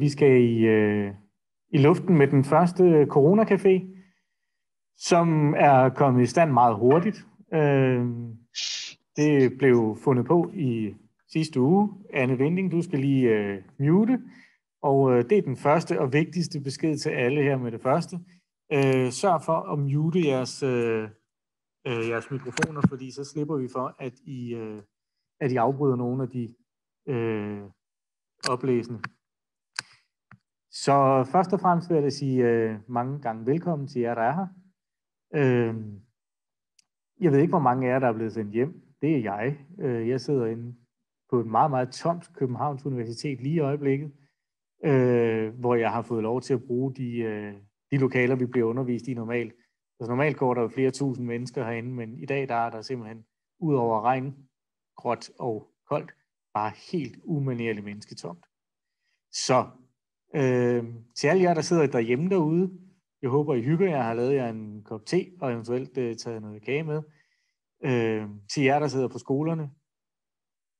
Vi skal i, øh, i luften med den første Corona-café, som er kommet i stand meget hurtigt. Øh, det blev fundet på i sidste uge. Anne Vending, du skal lige øh, mute. Og øh, det er den første og vigtigste besked til alle her med det første. Øh, sørg for at mute jeres, øh, øh, jeres mikrofoner, fordi så slipper vi for, at I, øh, at I afbryder nogle af de øh, oplæsende. Så først og fremmest vil jeg da sige øh, mange gange velkommen til jer, der er her. Øh, jeg ved ikke, hvor mange af jer, der er blevet sendt hjem. Det er jeg. Øh, jeg sidder inde på et meget, meget tomt Københavns Universitet lige i øjeblikket, øh, hvor jeg har fået lov til at bruge de, øh, de lokaler, vi bliver undervist i normalt. Altså normalt går der jo flere tusind mennesker herinde, men i dag der er der simpelthen, ud over regn, gråt og koldt, bare helt umanerligt mennesketomt. Så øh, til alle jer, der sidder derhjemme derude, jeg håber, I hygger jer, har lavet jer en kop te, og eventuelt øh, taget noget kage med. Øh, til jer, der sidder på skolerne,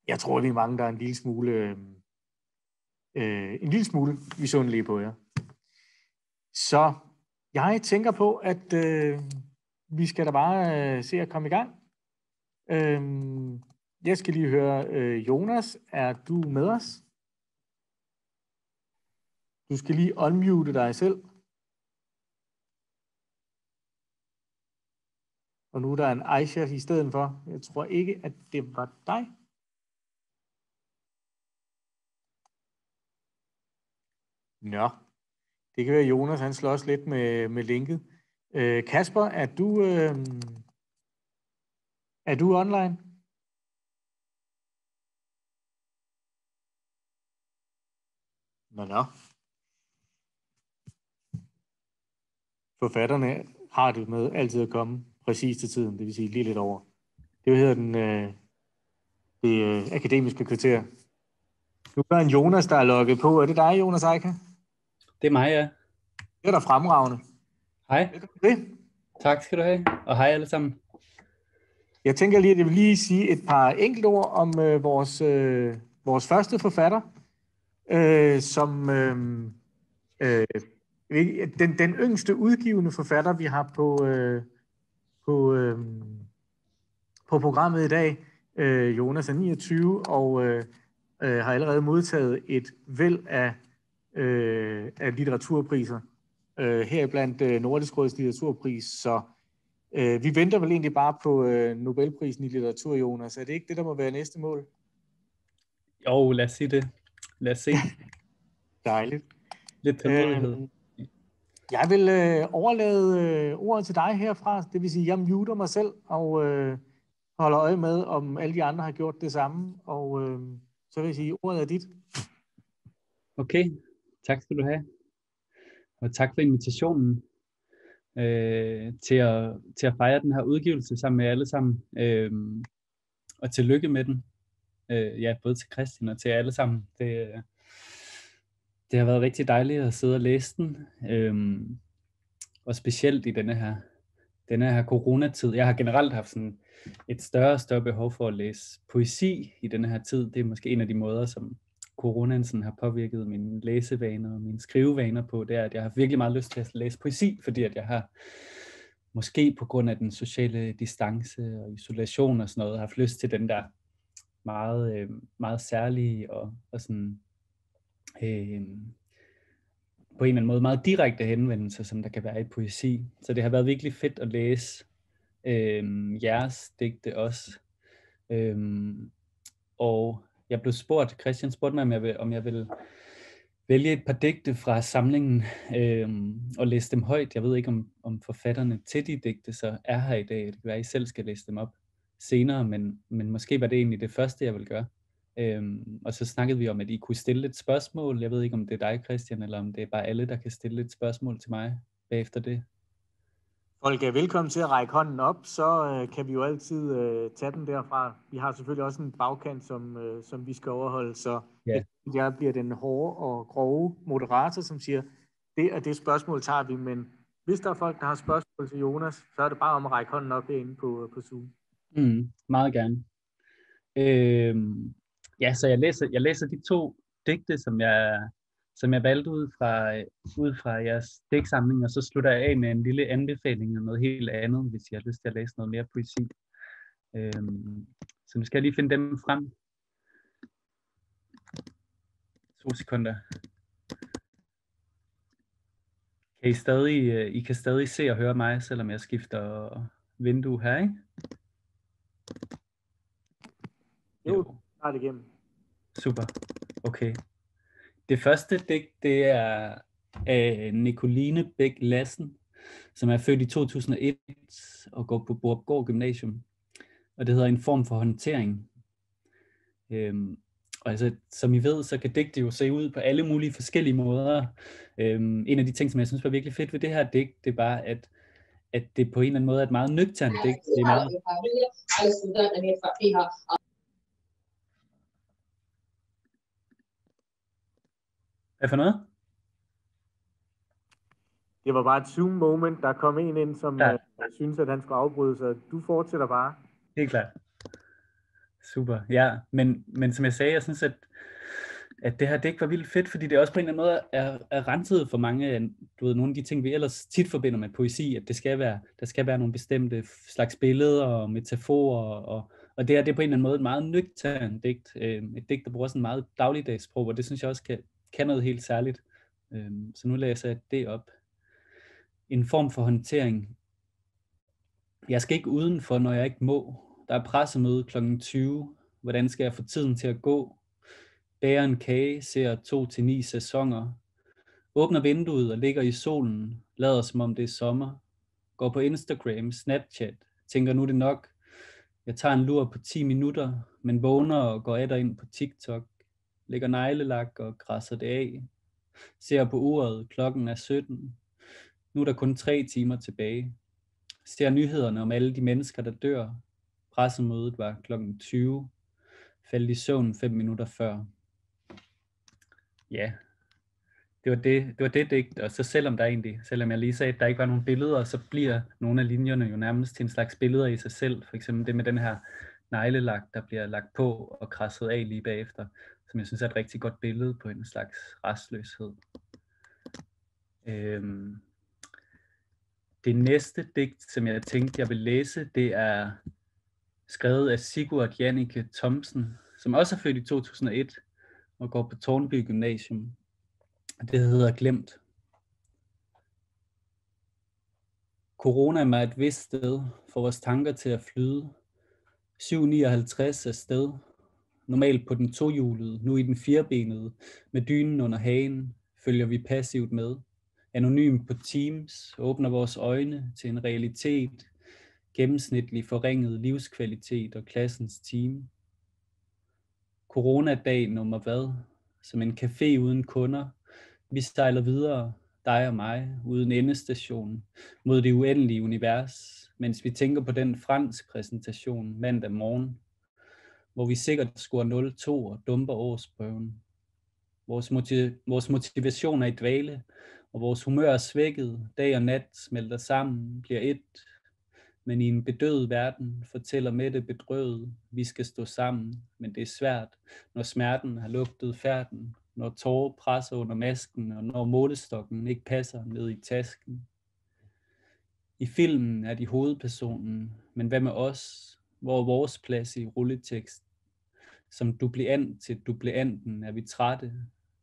jeg tror, vi er mange, der er en lille smule, øh, øh en lille smule misundelige på jer. Så jeg tænker på, at øh, vi skal da bare øh, se at komme i gang. Øh, jeg skal lige høre, øh, Jonas, er du med os? Du skal lige unmute dig selv. Og nu er der en Aisha i stedet for. Jeg tror ikke, at det var dig. Nå, det kan være, Jonas han slås lidt med, med linket. Øh, Kasper, er du, øh, er du online? Nå, nå. Forfatterne har det med altid at komme præcis til tiden, det vil sige lige lidt over. Det hedder den, øh, det øh, akademiske kvarter. Nu er en Jonas, der er logget på. Er det dig, Jonas Eika? Det er mig, ja. Det er da fremragende. Hej. Det. Tak skal du have, og hej alle sammen. Jeg tænker lige, at jeg vil lige sige et par enkelte ord om øh, vores, øh, vores første forfatter, øh, som øh, øh, den, den yngste udgivende forfatter, vi har på, øh, på, øh, på programmet i dag. Øh, Jonas er 29 og øh, øh, har allerede modtaget et væld af, øh, af litteraturpriser, øh, heriblandt øh, Nordisk Råds litteraturpris, så øh, vi venter vel egentlig bare på øh, Nobelprisen i litteratur, Jonas. Er det ikke det, der må være næste mål? Jo, lad os sige det. Lad os se. Dejligt. Lidt tålmodighed. Øh, jeg vil øh, overlade øh, ordet til dig herfra, det vil sige, jeg muter mig selv og øh, holder øje med, om alle de andre har gjort det samme, og øh, så vil jeg sige, ordet er dit. Okay, tak skal du have. Og tak for invitationen øh, til, at, til at fejre den her udgivelse sammen med alle sammen. Øh, og tillykke med den. Øh, ja, både til Christian og til alle sammen. Det, øh, det har været rigtig dejligt at sidde og læse den. Øhm, og specielt i denne her, denne her coronatid. Jeg har generelt haft sådan et større og større behov for at læse poesi i denne her tid. Det er måske en af de måder, som coronaen sådan har påvirket mine læsevaner og mine skrivevaner på, det er, at jeg har virkelig meget lyst til at læse poesi, fordi at jeg har måske på grund af den sociale distance og isolation og sådan noget, har haft lyst til den der meget, øh, meget særlige og, og sådan øh, på en eller anden måde meget direkte henvendelse, som der kan være i poesi. Så det har været virkelig fedt at læse øh, jeres digte også. Øh, og jeg blev spurgt, Christian spurgte mig, om jeg, vil, om jeg vil vælge et par digte fra samlingen øh, og læse dem højt. Jeg ved ikke, om, om forfatterne til de digte så er her i dag. Det kan være, at I selv skal læse dem op senere, men, men måske var det egentlig det første, jeg vil gøre. Øhm, og så snakkede vi om, at I kunne stille et spørgsmål. Jeg ved ikke, om det er dig, Christian, eller om det er bare alle, der kan stille et spørgsmål til mig bagefter det. Folk er velkommen til at række hånden op, så øh, kan vi jo altid øh, tage den derfra. Vi har selvfølgelig også en bagkant, som, øh, som vi skal overholde, så ja. jeg bliver den hårde og grove moderator, som siger, det er det spørgsmål tager vi, men hvis der er folk, der har spørgsmål til Jonas, så er det bare om at række hånden op herinde på, på Zoom. Mm, meget gerne. Øhm, ja, så jeg læser, jeg læser de to digte, som jeg som jeg valgte ud fra, ud fra jeres dæksamling, og så slutter jeg af med en lille anbefaling af noget helt andet, hvis I har lyst til at læse noget mere poesi. Øhm, så nu skal jeg lige finde dem frem. To sekunder. Kan I, stadig, øh, I kan stadig se og høre mig, selvom jeg skifter vindue her, ikke? Jo, tager det igennem. Super. Okay. Det første digt, det er af Nicoline Bæk Lassen, som er født i 2001 og går på Borupgård Gymnasium. Og det hedder En form for håndtering. Øhm, og altså, som I ved, så kan digte jo se ud på alle mulige forskellige måder. Øhm, en af de ting, som jeg synes var virkelig fedt ved det her digt, det er bare, at, at det på en eller anden måde er et meget nøgternt digt. Det er meget... Hvad for noget? Det var bare et Zoom moment, der kom en ind, som ja. uh, synes, at han skulle afbryde, så du fortsætter bare. Helt klart. Super, ja. Men, men som jeg sagde, jeg synes, at, at det her dæk var vildt fedt, fordi det også på en eller anden måde er, er renset for mange du ved, nogle af de ting, vi ellers tit forbinder med poesi, at det skal være, der skal være nogle bestemte slags billeder og metaforer, og, og det er det er på en eller anden måde et meget nøgternt digt, øh, et digt, der bruger sådan meget dagligdagssprog, og det synes jeg også kan, kan noget helt særligt. Øh, så nu læser jeg det op. En form for håndtering. Jeg skal ikke udenfor, når jeg ikke må. Der er pressemøde kl. 20. Hvordan skal jeg få tiden til at gå? Bærer en kage, ser to til ni sæsoner. Åbner vinduet og ligger i solen. Lader som om det er sommer. Går på Instagram, Snapchat. Tænker nu det nok. Jeg tager en lur på 10 minutter, men vågner og går efter ind på TikTok. Lægger neglelak og græsser det af. Ser på uret, klokken er 17. Nu er der kun tre timer tilbage. Ser nyhederne om alle de mennesker, der dør. Pressemødet var klokken 20. Faldt i søvn 5 minutter før. Ja, det var det, det var det digt, og så selvom der egentlig, selvom jeg lige sagde, at der ikke var nogen billeder, så bliver nogle af linjerne jo nærmest til en slags billeder i sig selv. For eksempel det med den her neglelagt, der bliver lagt på og krasset af lige bagefter, som jeg synes er et rigtig godt billede på en slags restløshed. Øhm, det næste digt, som jeg tænkte, jeg vil læse, det er skrevet af Sigurd Jannike Thomsen, som også er født i 2001 og går på Tornby Gymnasium. Det hedder Glemt. Corona er et vist sted for vores tanker til at flyde. 7.59 er sted. Normalt på den tohjulede, nu i den firebenede, med dynen under hagen, følger vi passivt med. Anonym på Teams, åbner vores øjne til en realitet, gennemsnitlig forringet livskvalitet og klassens team. Coronadag nummer hvad? Som en café uden kunder. Vi sejler videre, dig og mig, uden endestation, mod det uendelige univers, mens vi tænker på den fransk præsentation mandag morgen, hvor vi sikkert scorer 0-2 og dumper årsprøven. Vores, motiv- vores motivation er i dvale, og vores humør er svækket, dag og nat smelter sammen, bliver et, men i en bedøvet verden fortæller Mette bedrøvet, vi skal stå sammen, men det er svært, når smerten har lugtet færden, når tårer presser under masken, og når målestokken ikke passer ned i tasken. I filmen er de hovedpersonen, men hvad med os? Hvor er vores plads i rulletekst? Som dupliant til duplianten er vi trætte,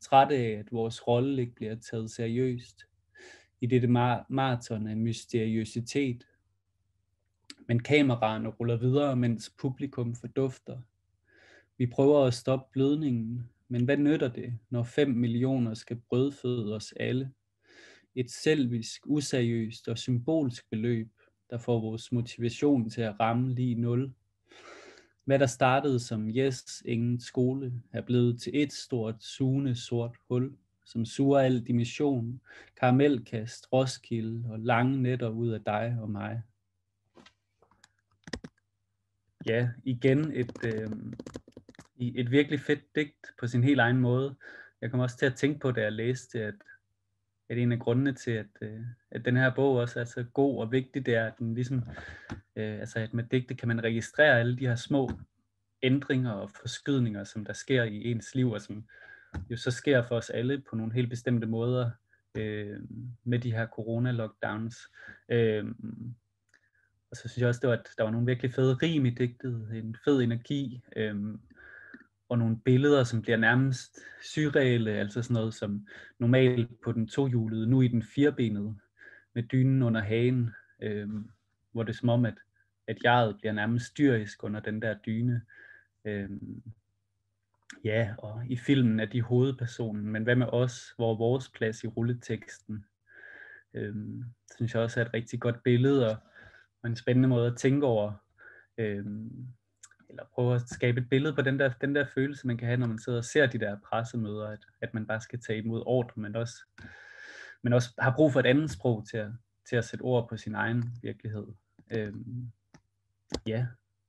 trætte af, at vores rolle ikke bliver taget seriøst i dette maraton af mysteriøsitet. Men kameraerne ruller videre, mens publikum fordufter. Vi prøver at stoppe blødningen, men hvad nytter det, når 5 millioner skal brødføde os alle? Et selvisk, useriøst og symbolsk beløb, der får vores motivation til at ramme lige nul. Hvad der startede som yes, ingen skole, er blevet til et stort, sugende sort hul, som suger al dimension, karamelkast, roskilde og lange netter ud af dig og mig. Ja, igen et, øh, et virkelig fedt digt på sin helt egen måde. Jeg kom også til at tænke på, da jeg læste, at, at en af grundene til, at, øh, at den her bog også er så god og vigtig, det er, at den ligesom, øh, altså at med digte kan man registrere alle de her små ændringer og forskydninger, som der sker i ens liv, og som jo så sker for os alle på nogle helt bestemte måder øh, med de her corona-lockdowns. Øh, og så synes jeg også, det var, at der var nogle virkelig fede rim i digtet, en fed energi, øh, og nogle billeder, som bliver nærmest surreale, altså sådan noget som normalt på den tohjulede, nu i den firebenede, med dynen under hagen, øh, hvor det er som om, at, at jeget bliver nærmest styrisk under den der dyne. Øh, ja, og i filmen er de hovedpersonen, men hvad med os, hvor er vores plads i rulleteksten? Øh, synes jeg også er et rigtig godt billede, og, og en spændende måde at tænke over, øh, eller prøve at skabe et billede på den der, den der følelse, man kan have, når man sidder og ser de der pressemøder, at, at man bare skal tage imod ordre, men også, men også har brug for et andet sprog til at, til at sætte ord på sin egen virkelighed. Øhm, ja,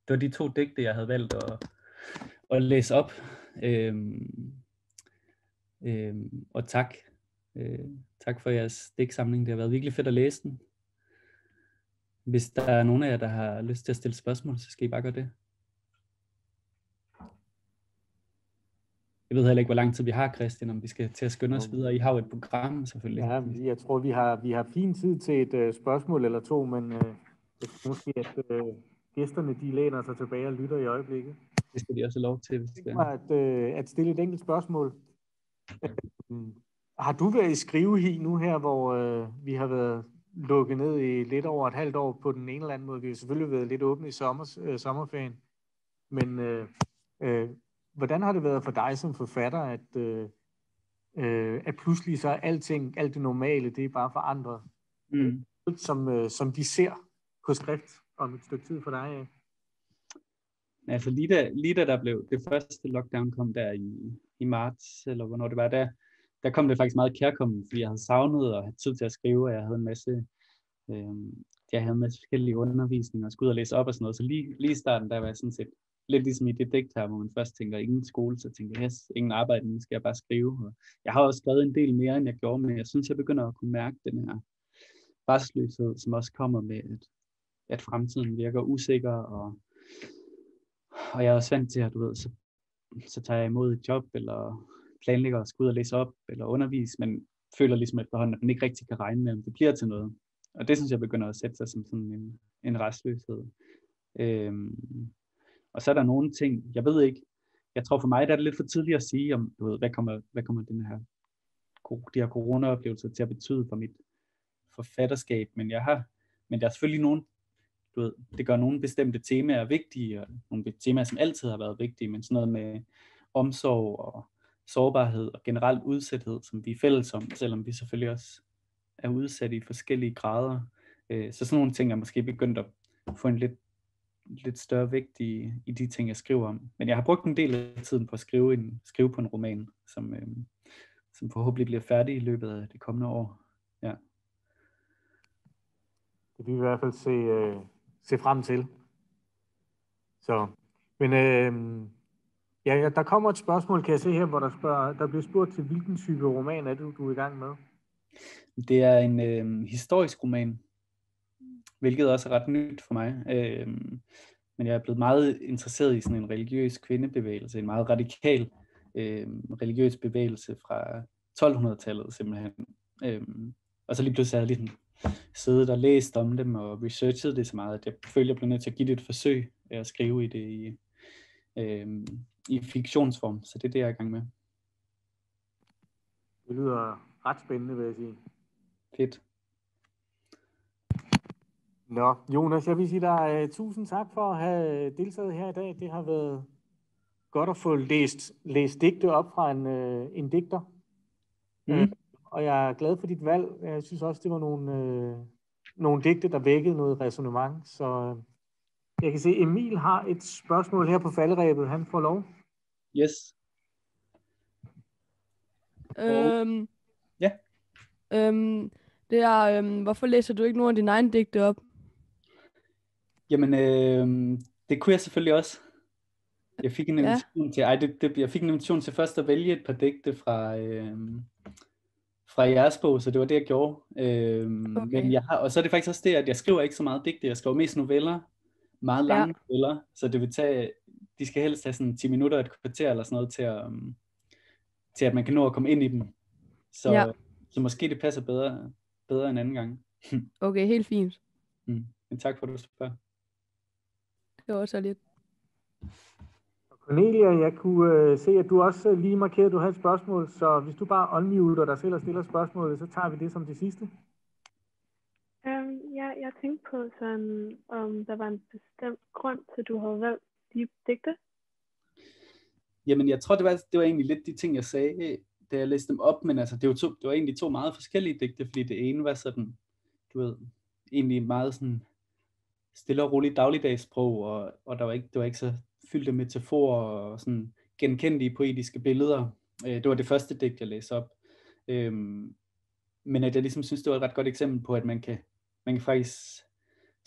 det var de to digte, jeg havde valgt at, at læse op. Øhm, øhm, og tak. Øh, tak for jeres digtsamling. Det har været virkelig fedt at læse den. Hvis der er nogen af jer, der har lyst til at stille spørgsmål, så skal I bare gøre det. Jeg ved heller ikke, hvor lang tid vi har, Christian, om vi skal til at skynde os videre. I har jo et program, selvfølgelig. Ja, jeg tror, vi har, vi har fin tid til et uh, spørgsmål eller to, men uh, jeg tror måske, at uh, gæsterne de læner sig tilbage og lytter i øjeblikket. Det skal de også have lov til. Hvis det at, uh, at stille et enkelt spørgsmål. Uh, har du været i skrivehi nu her, hvor uh, vi har været lukket ned i lidt over et halvt år på den ene eller anden måde? Vi har selvfølgelig været lidt åbne i sommer, uh, sommerferien, men uh, uh, hvordan har det været for dig som forfatter, at, øh, øh, at pludselig så er alting, alt det normale, det er bare forandret, mm. som, øh, som vi ser på skrift om et stykke tid for dig? Ja. Altså lige da, lige da der blev det første lockdown kom der i, i marts, eller hvornår det var, der, der kom det faktisk meget kærkommen, fordi jeg havde savnet at have tid til at skrive, og jeg havde en masse, øh, jeg havde en masse forskellige undervisninger og skulle ud og læse op og sådan noget, så lige, lige i starten, der var jeg sådan set lidt ligesom i det digt her, hvor man først tænker, ingen skole, så tænker jeg, yes, ingen arbejde, nu skal jeg bare skrive. Og jeg har også skrevet en del mere, end jeg gjorde, men jeg synes, jeg begynder at kunne mærke den her restløshed, som også kommer med, at, at fremtiden virker usikker, og, og jeg er også vant til, at du ved, så, så tager jeg imod et job, eller planlægger at skulle ud og læse op, eller undervise, men føler ligesom efterhånden, at man ikke rigtig kan regne med, om det bliver til noget. Og det synes jeg begynder at sætte sig som sådan en, en restløshed. Øhm, og så er der nogle ting, jeg ved ikke, jeg tror for mig, der er det lidt for tidligt at sige, om, du ved, hvad kommer, hvad kommer den her, de her corona-oplevelser til at betyde for mit forfatterskab, men jeg har, men der er selvfølgelig nogle, du ved, det gør nogle bestemte temaer vigtige, og nogle temaer, som altid har været vigtige, men sådan noget med omsorg og sårbarhed og generelt udsathed, som vi er fælles om, selvom vi selvfølgelig også er udsat i forskellige grader. Øh, så sådan nogle ting er måske begyndt at få en lidt lidt større vægt i, i de ting, jeg skriver om. Men jeg har brugt en del af tiden på at skrive, en, skrive på en roman, som, øh, som forhåbentlig bliver færdig i løbet af det kommende år. Ja. Det vil vi i hvert fald se, øh, se frem til. Så, men øh, ja, ja, der kommer et spørgsmål, kan jeg se her, hvor der, spørger, der bliver spurgt til, hvilken type roman er det, du er i gang med? Det er en øh, historisk roman, hvilket også er ret nyt for mig. Øh, men jeg er blevet meget interesseret i sådan en religiøs kvindebevægelse, en meget radikal øh, religiøs bevægelse fra 1200-tallet simpelthen. Øh, og så lige pludselig har jeg ligesom siddet og læst om dem og researchet det så meget, at jeg følte, jeg blev nødt til at give det et forsøg at skrive i det i, øh, i fiktionsform. Så det er det, jeg er i gang med. Det lyder ret spændende, vil jeg sige. Fedt. Nå, Jonas, jeg vil sige dig uh, tusind tak for at have deltaget her i dag. Det har været godt at få læst, læst digte op fra en, uh, en digter. Mm. Uh, og jeg er glad for dit valg. Jeg synes også, det var nogle, uh, nogle digte, der vækkede noget resonemang. Så uh, jeg kan se, Emil har et spørgsmål her på falderæbet. Han får lov. Yes. Øhm, ja. Øhm, det er, øhm, hvorfor læser du ikke nogen af dine egne digte op? Jamen, øh, det kunne jeg selvfølgelig også. Jeg fik en invitation ja. til, ej, det, det, jeg fik en invitation til først at vælge et par digte fra, øh, fra jeres bog, så det var det, jeg gjorde. Øh, okay. men jeg har, og så er det faktisk også det, at jeg skriver ikke så meget digte, jeg skriver mest noveller, meget lange ja. noveller, så det vil tage, de skal helst have sådan 10 minutter, et kvarter eller sådan noget til at, um, til at man kan nå at komme ind i dem. Så, Ja. så måske det passer bedre, bedre end anden gang. Okay, helt fint. Mm. Men tak for, at du spørger. Det var så lidt. Cornelia, jeg kunne øh, se, at du også øh, lige markerede, at du havde et spørgsmål, så hvis du bare unmuter dig selv og stiller spørgsmålet, så tager vi det som det sidste. Um, ja, jeg tænkte på sådan, om der var en bestemt grund til, at du havde valgt de digte. Jamen, jeg tror, det var, det var egentlig lidt de ting, jeg sagde, da jeg læste dem op, men altså, det var, to, det var egentlig to meget forskellige digte, fordi det ene var sådan, du ved, egentlig meget sådan stille og roligt dagligdagssprog, og, og der var ikke, det var ikke så fyldt af metaforer og sådan genkendelige poetiske billeder. Øh, det var det første digt, jeg læste op. Øhm, men at jeg ligesom synes, det var et ret godt eksempel på, at man kan, man kan faktisk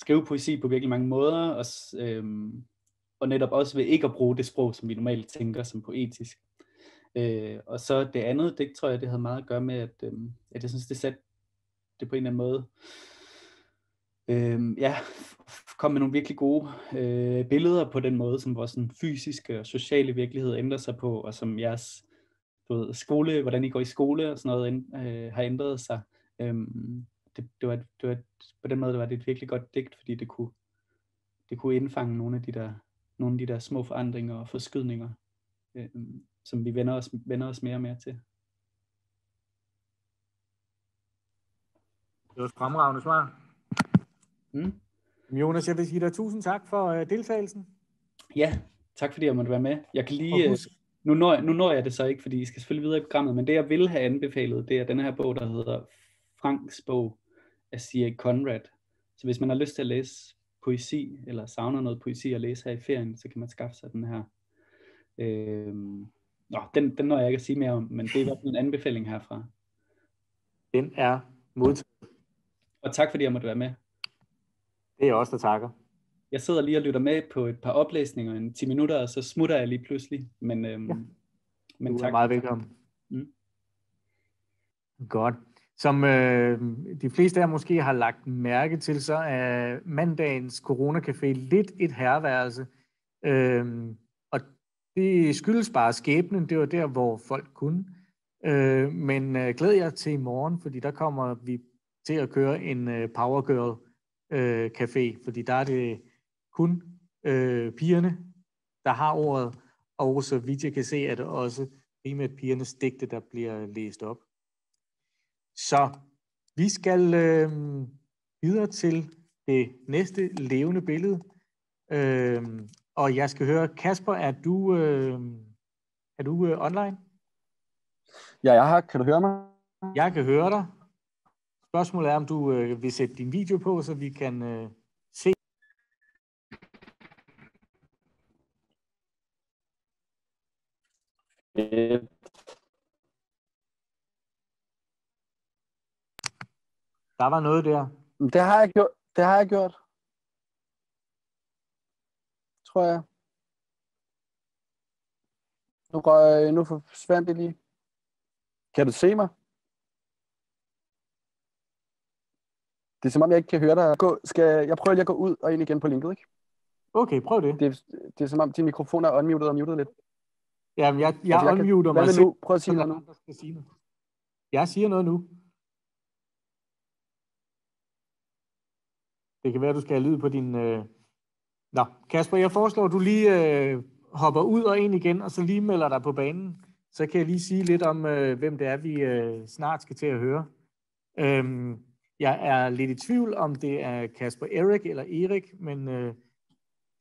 skrive poesi på virkelig mange måder, og, øhm, og netop også ved ikke at bruge det sprog, som vi normalt tænker som poetisk. Øh, og så det andet digt, tror jeg, det havde meget at gøre med, at, øhm, at jeg synes, det satte det på en eller anden måde, øh, ja, kom med nogle virkelig gode øh, billeder på den måde, som vores sådan, fysiske og sociale virkelighed ændrer sig på, og som jeres du ved, skole, hvordan I går i skole og sådan noget, øh, har ændret sig. Øh, det, det var, det var, på den måde det var det et virkelig godt digt, fordi det kunne, det kunne indfange nogle af de der, nogle af de der små forandringer og forskydninger, øh, som vi vender os, vender os mere og mere til. Det var et fremragende svar. Mm? Jonas, jeg vil sige dig tusind tak for øh, deltagelsen. Ja, tak fordi jeg måtte være med. Jeg kan lige, øh, husk, nu når, nu når jeg det så ikke, fordi I skal selvfølgelig videre i programmet, men det jeg vil have anbefalet, det er den her bog, der hedder Franks bog af C.A. Conrad. Så hvis man har lyst til at læse poesi, eller savner noget poesi at læse her i ferien, så kan man skaffe sig den her. Øhm, nå, den, den når jeg ikke at sige mere om, men det er i hvert fald en anbefaling herfra. den er modtaget. Og tak fordi jeg måtte være med. Det er os, der takker. Jeg sidder lige og lytter med på et par oplæsninger, en 10 minutter, og så smutter jeg lige pludselig. Men, øhm, Ja. men Du er tak. meget velkommen. Mm. Godt. Som øh, de fleste af jer måske har lagt mærke til, så er mandagens coronacafé lidt et herværelse. Øh, og det skyldes bare skæbnen. Det var der, hvor folk kunne. Øh, men øh, glæd jer til i morgen, fordi der kommer vi til at køre en øh, Power Girl øh, café, fordi der er det kun øh, pigerne, der har ordet, og så vidt jeg kan se, er det også primært pigernes digte, der bliver læst op. Så vi skal øh, videre til det næste levende billede. Øh, og jeg skal høre, Kasper, er du, øh, er du øh, online? Ja, jeg har. Kan du høre mig? Jeg kan høre dig. Spørgsmålet er, om du øh, vil sætte din video på, så vi kan øh, se. Øh, Der var noget der. Det har jeg gjort. Det har jeg gjort. Tror jeg. Nu, røg, nu forsvandt det lige. Kan du se mig? Det er som om, jeg ikke kan høre dig. Gå, skal, jeg prøver lige at gå ud og ind igen på linket, ikke? Okay, prøv det. Det, er- det er som om, din mikrofon er unmuted og muted lidt. Jamen, jeg, jeg, Altså, jeg kan- unmuter Hvad mig selv. Prøv at sige noget nu. skal sige noget. Jeg siger noget nu. Det kan være, du skal have lyd på din... Øh... Nå, Kasper, jeg foreslår, at du lige øh, hopper ud og ind igen, og så lige melder dig på banen. Så kan jeg lige sige lidt om, øh, hvem det er, vi øh, snart skal til at høre. Øhm, jeg er lidt i tvivl, om det er Kasper Erik eller Erik, men øh,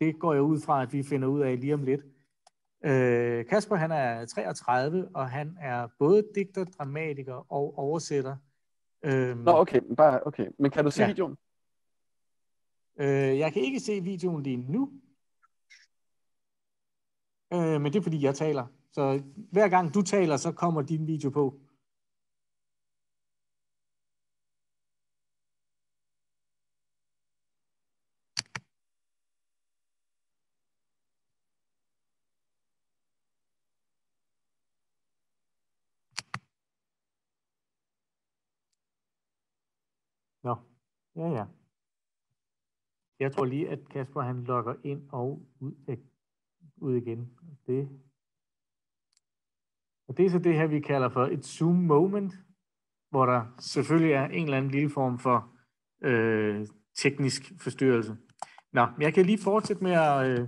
det går jeg ud fra, at vi finder ud af lige om lidt. Øh, Kasper han er 33, og han er både digter, dramatiker og oversætter. Øhm, Nå, okay. Bare, okay. Men kan du se Ja. videoen? øh, jeg kan ikke se videoen lige nu, øh, men det er fordi, jeg taler. Så hver gang du taler, så kommer din video på. Nå, ja ja. Jeg tror lige, at Kasper han logger ind og ud, af, ud igen. Det Og det er så det her, vi kalder for et Zoom moment, hvor der selvfølgelig er en eller anden lille form for øh, teknisk forstyrrelse. Nå, jeg kan lige fortsætte med at øh,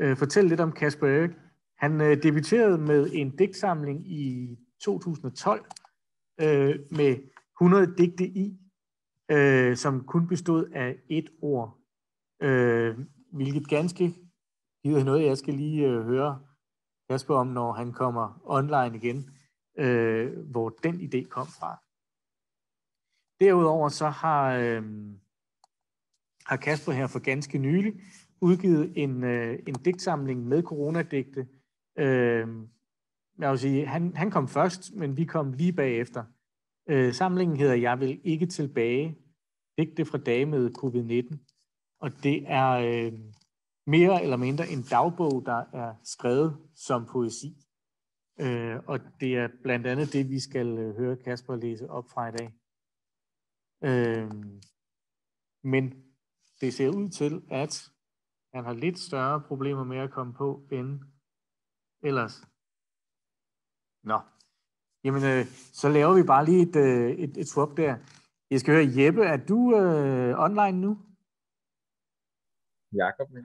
øh, fortælle lidt om Kasper Erik. Han øh, debuterede med en digtsamling i 2012 øh, med 100 digte i, øh, som kun bestod af et ord, øh, hvilket ganske givet noget, jeg skal lige øh, høre Kasper om, når han kommer online igen, øh, hvor den idé kom fra. Derudover så har, øh, har Kasper her for ganske nylig udgivet en, øh, en digtsamling med coronadigte. Øh, jeg vil sige, han, han kom først, men vi kom lige bagefter. Øh, samlingen hedder Jeg vil ikke tilbage. Digte fra dage med covid-19. Og det er øh, mere eller mindre en dagbog, der er skrevet som poesi. Øh, og det er blandt andet det, vi skal øh, høre Kasper læse op fra i dag. Øh, men det ser ud til, at han har lidt større problemer med at komme på end ellers. Nå, jamen øh, så laver vi bare lige et, øh, et, et swap der. Jeg skal høre, Jeppe, er du øh, online nu? Jakob, men...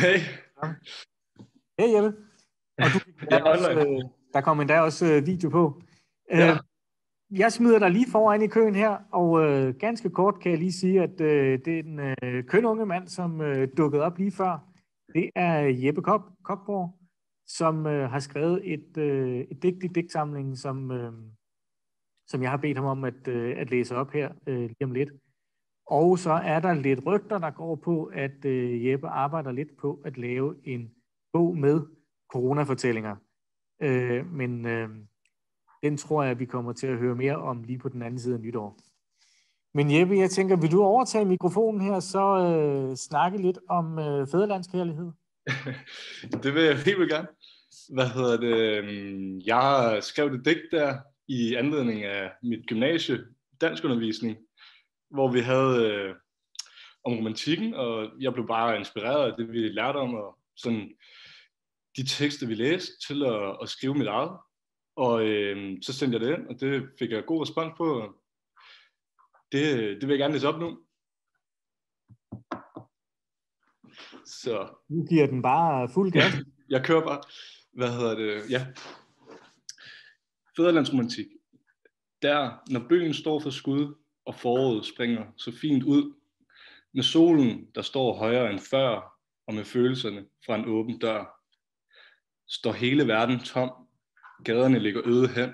Hey. Hey Jeppe. Og du, Ja, der, også, online. øh, der kom endda også øh, video på. Ja. Øh, jeg smider dig lige foran i køen her, og øh, ganske kort kan jeg lige sige, at øh, det er den øh, kønunge mand, som øh, dukkede op lige før. Det er Jeppe Kop, Kopborg, som øh, har skrevet et, øh, et digt i digtsamlingen, som, øh, som jeg har bedt ham om at, øh, at læse op her øh, lige om lidt. Og så er der lidt rygter, der går på, at øh, Jeppe arbejder lidt på at lave en bog med coronafortællinger. Øh, men øh, den tror jeg, vi kommer til at høre mere om lige på den anden side af nytår. Men Jeppe, jeg tænker, vil du overtage mikrofonen her, så øh, snakke lidt om øh, fædrelandskærlighed? Det vil jeg helt vildt gerne. Hvad hedder det? Øhm, jeg skrev det digt der i anledning af mit gymnasie danskundervisning, hvor vi havde øh, om romantikken, og jeg blev bare inspireret af det, vi lærte om, og sådan de tekster, vi læste, til at, at skrive mit eget. Og øh, så sendte jeg det ind, og det fik jeg god respons på. Det, det vil jeg gerne læse op nu. Så Nu giver den bare fuld gas. jeg kører bare. Hvad hedder det? Ja. Fæderlandsromantik. Der, når bøgen står for skud, og foråret springer så fint ud, med solen, der står højere end før, og med følelserne fra en åben dør, står hele verden tom, gaderne ligger øde hen,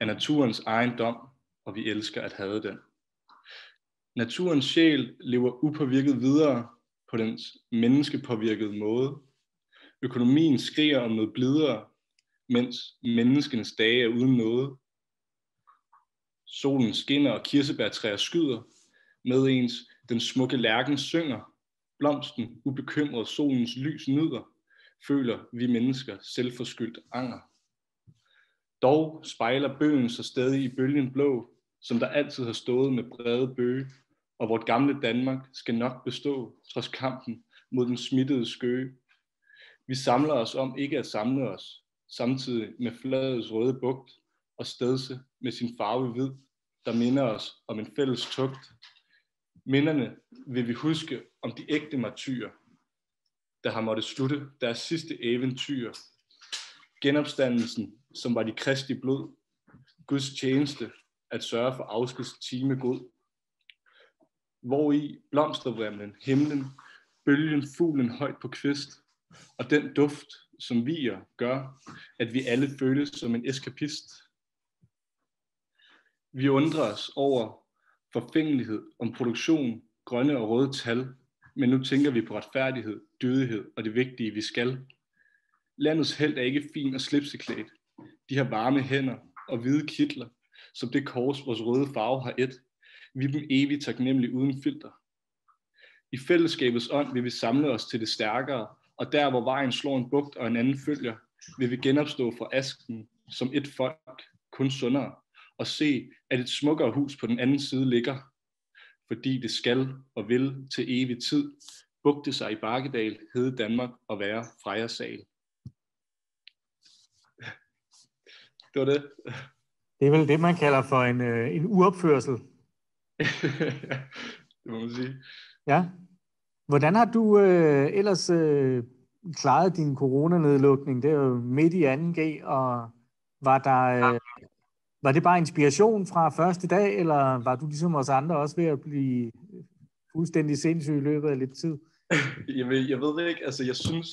af naturens egen dom, og vi elsker at have den. Naturens sjæl lever upåvirket videre på dens menneskepåvirkede måde, Økonomien skriger om noget blidere, mens menneskenes dage er uden noget. Solen skinner og kirsebærtræer skyder, med ens den smukke lærken synger. Blomsten, ubekymret solens lys nyder, føler vi mennesker selvforskyldt anger. Dog spejler bøgen sig stadig i bølgen blå, som der altid har stået med brede bøge, og vort gamle Danmark skal nok bestå, trods kampen mod den smittede skøge. Vi samler os om ikke at samle os, samtidig med flagets røde bugt og stedse med sin farve hvid, der minder os om en fælles tugt. Minderne vil vi huske om de ægte martyrer, der har måttet slutte deres sidste eventyr. Genopstandelsen, som var de kristi blod, Guds tjeneste at sørge for afskeds time god. Hvor i blomstervrimlen, himlen, bølgen, fuglen højt på kvist, og den duft, som viger, gør, at vi alle føles som en eskapist. Vi undrer os over forfængelighed om produktion, grønne og røde tal, men nu tænker vi på retfærdighed, dydighed og det vigtige, vi skal. Landets held er ikke fin og slipseklædt. De har varme hænder og hvide kitler, som det kors, vores røde farve har et. Vi er dem evigt taknemmelige uden filter. I fællesskabets ånd vil vi samle os til det stærkere, og der hvor vejen slår en bugt og en anden følger, vil vi genopstå fra asken som et folk, kun sundere, og se, at et smukkere hus på den anden side ligger, fordi det skal og vil til evig tid bugte sig i Bakkedal, hed Danmark og være Freja Sal. Det var det. Det er vel det, man kalder for en, øh, en uopførsel det må man sige. Ja. Hvordan har du øh, ellers øh, klaret din coronanedlukning? Det er jo midt i 2G, og var der... Øh, var det bare inspiration fra første dag, eller var du ligesom os andre også ved at blive fuldstændig sindssyg i løbet af lidt tid? jeg, ved, jeg ved det ikke. Altså, jeg synes,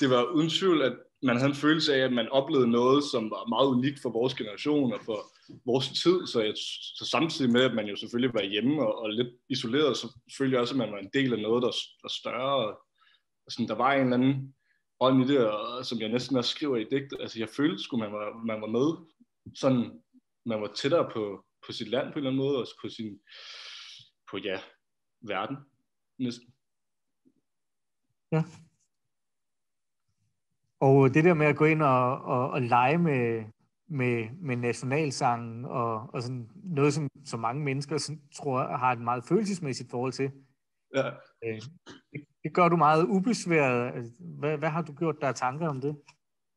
det var uden tvivl, at man havde en følelse af, at man oplevede noget, som var meget unikt for vores generation og for vores tid. Så, jeg, så samtidig med, at man jo selvfølgelig var hjemme og, og lidt isoleret, så følte jeg også, at man var en del af noget, der var større. Og sådan, der var en eller anden ånd i det, og, som jeg næsten også skriver i digtet. Altså, jeg følte sgu, man var, man var med. Sådan, man var tættere på, på sit land på en eller anden måde, og på sin, på ja, verden næsten. Ja. Og det der med at gå ind og, og, og lege med, med, med nationalsangen og, og sådan noget, som, som mange mennesker sådan, tror har et meget følelsesmæssigt forhold til. Ja. Øh, det, det gør du meget ubesværet. Altså, hvad, hvad har du gjort der tanker om det?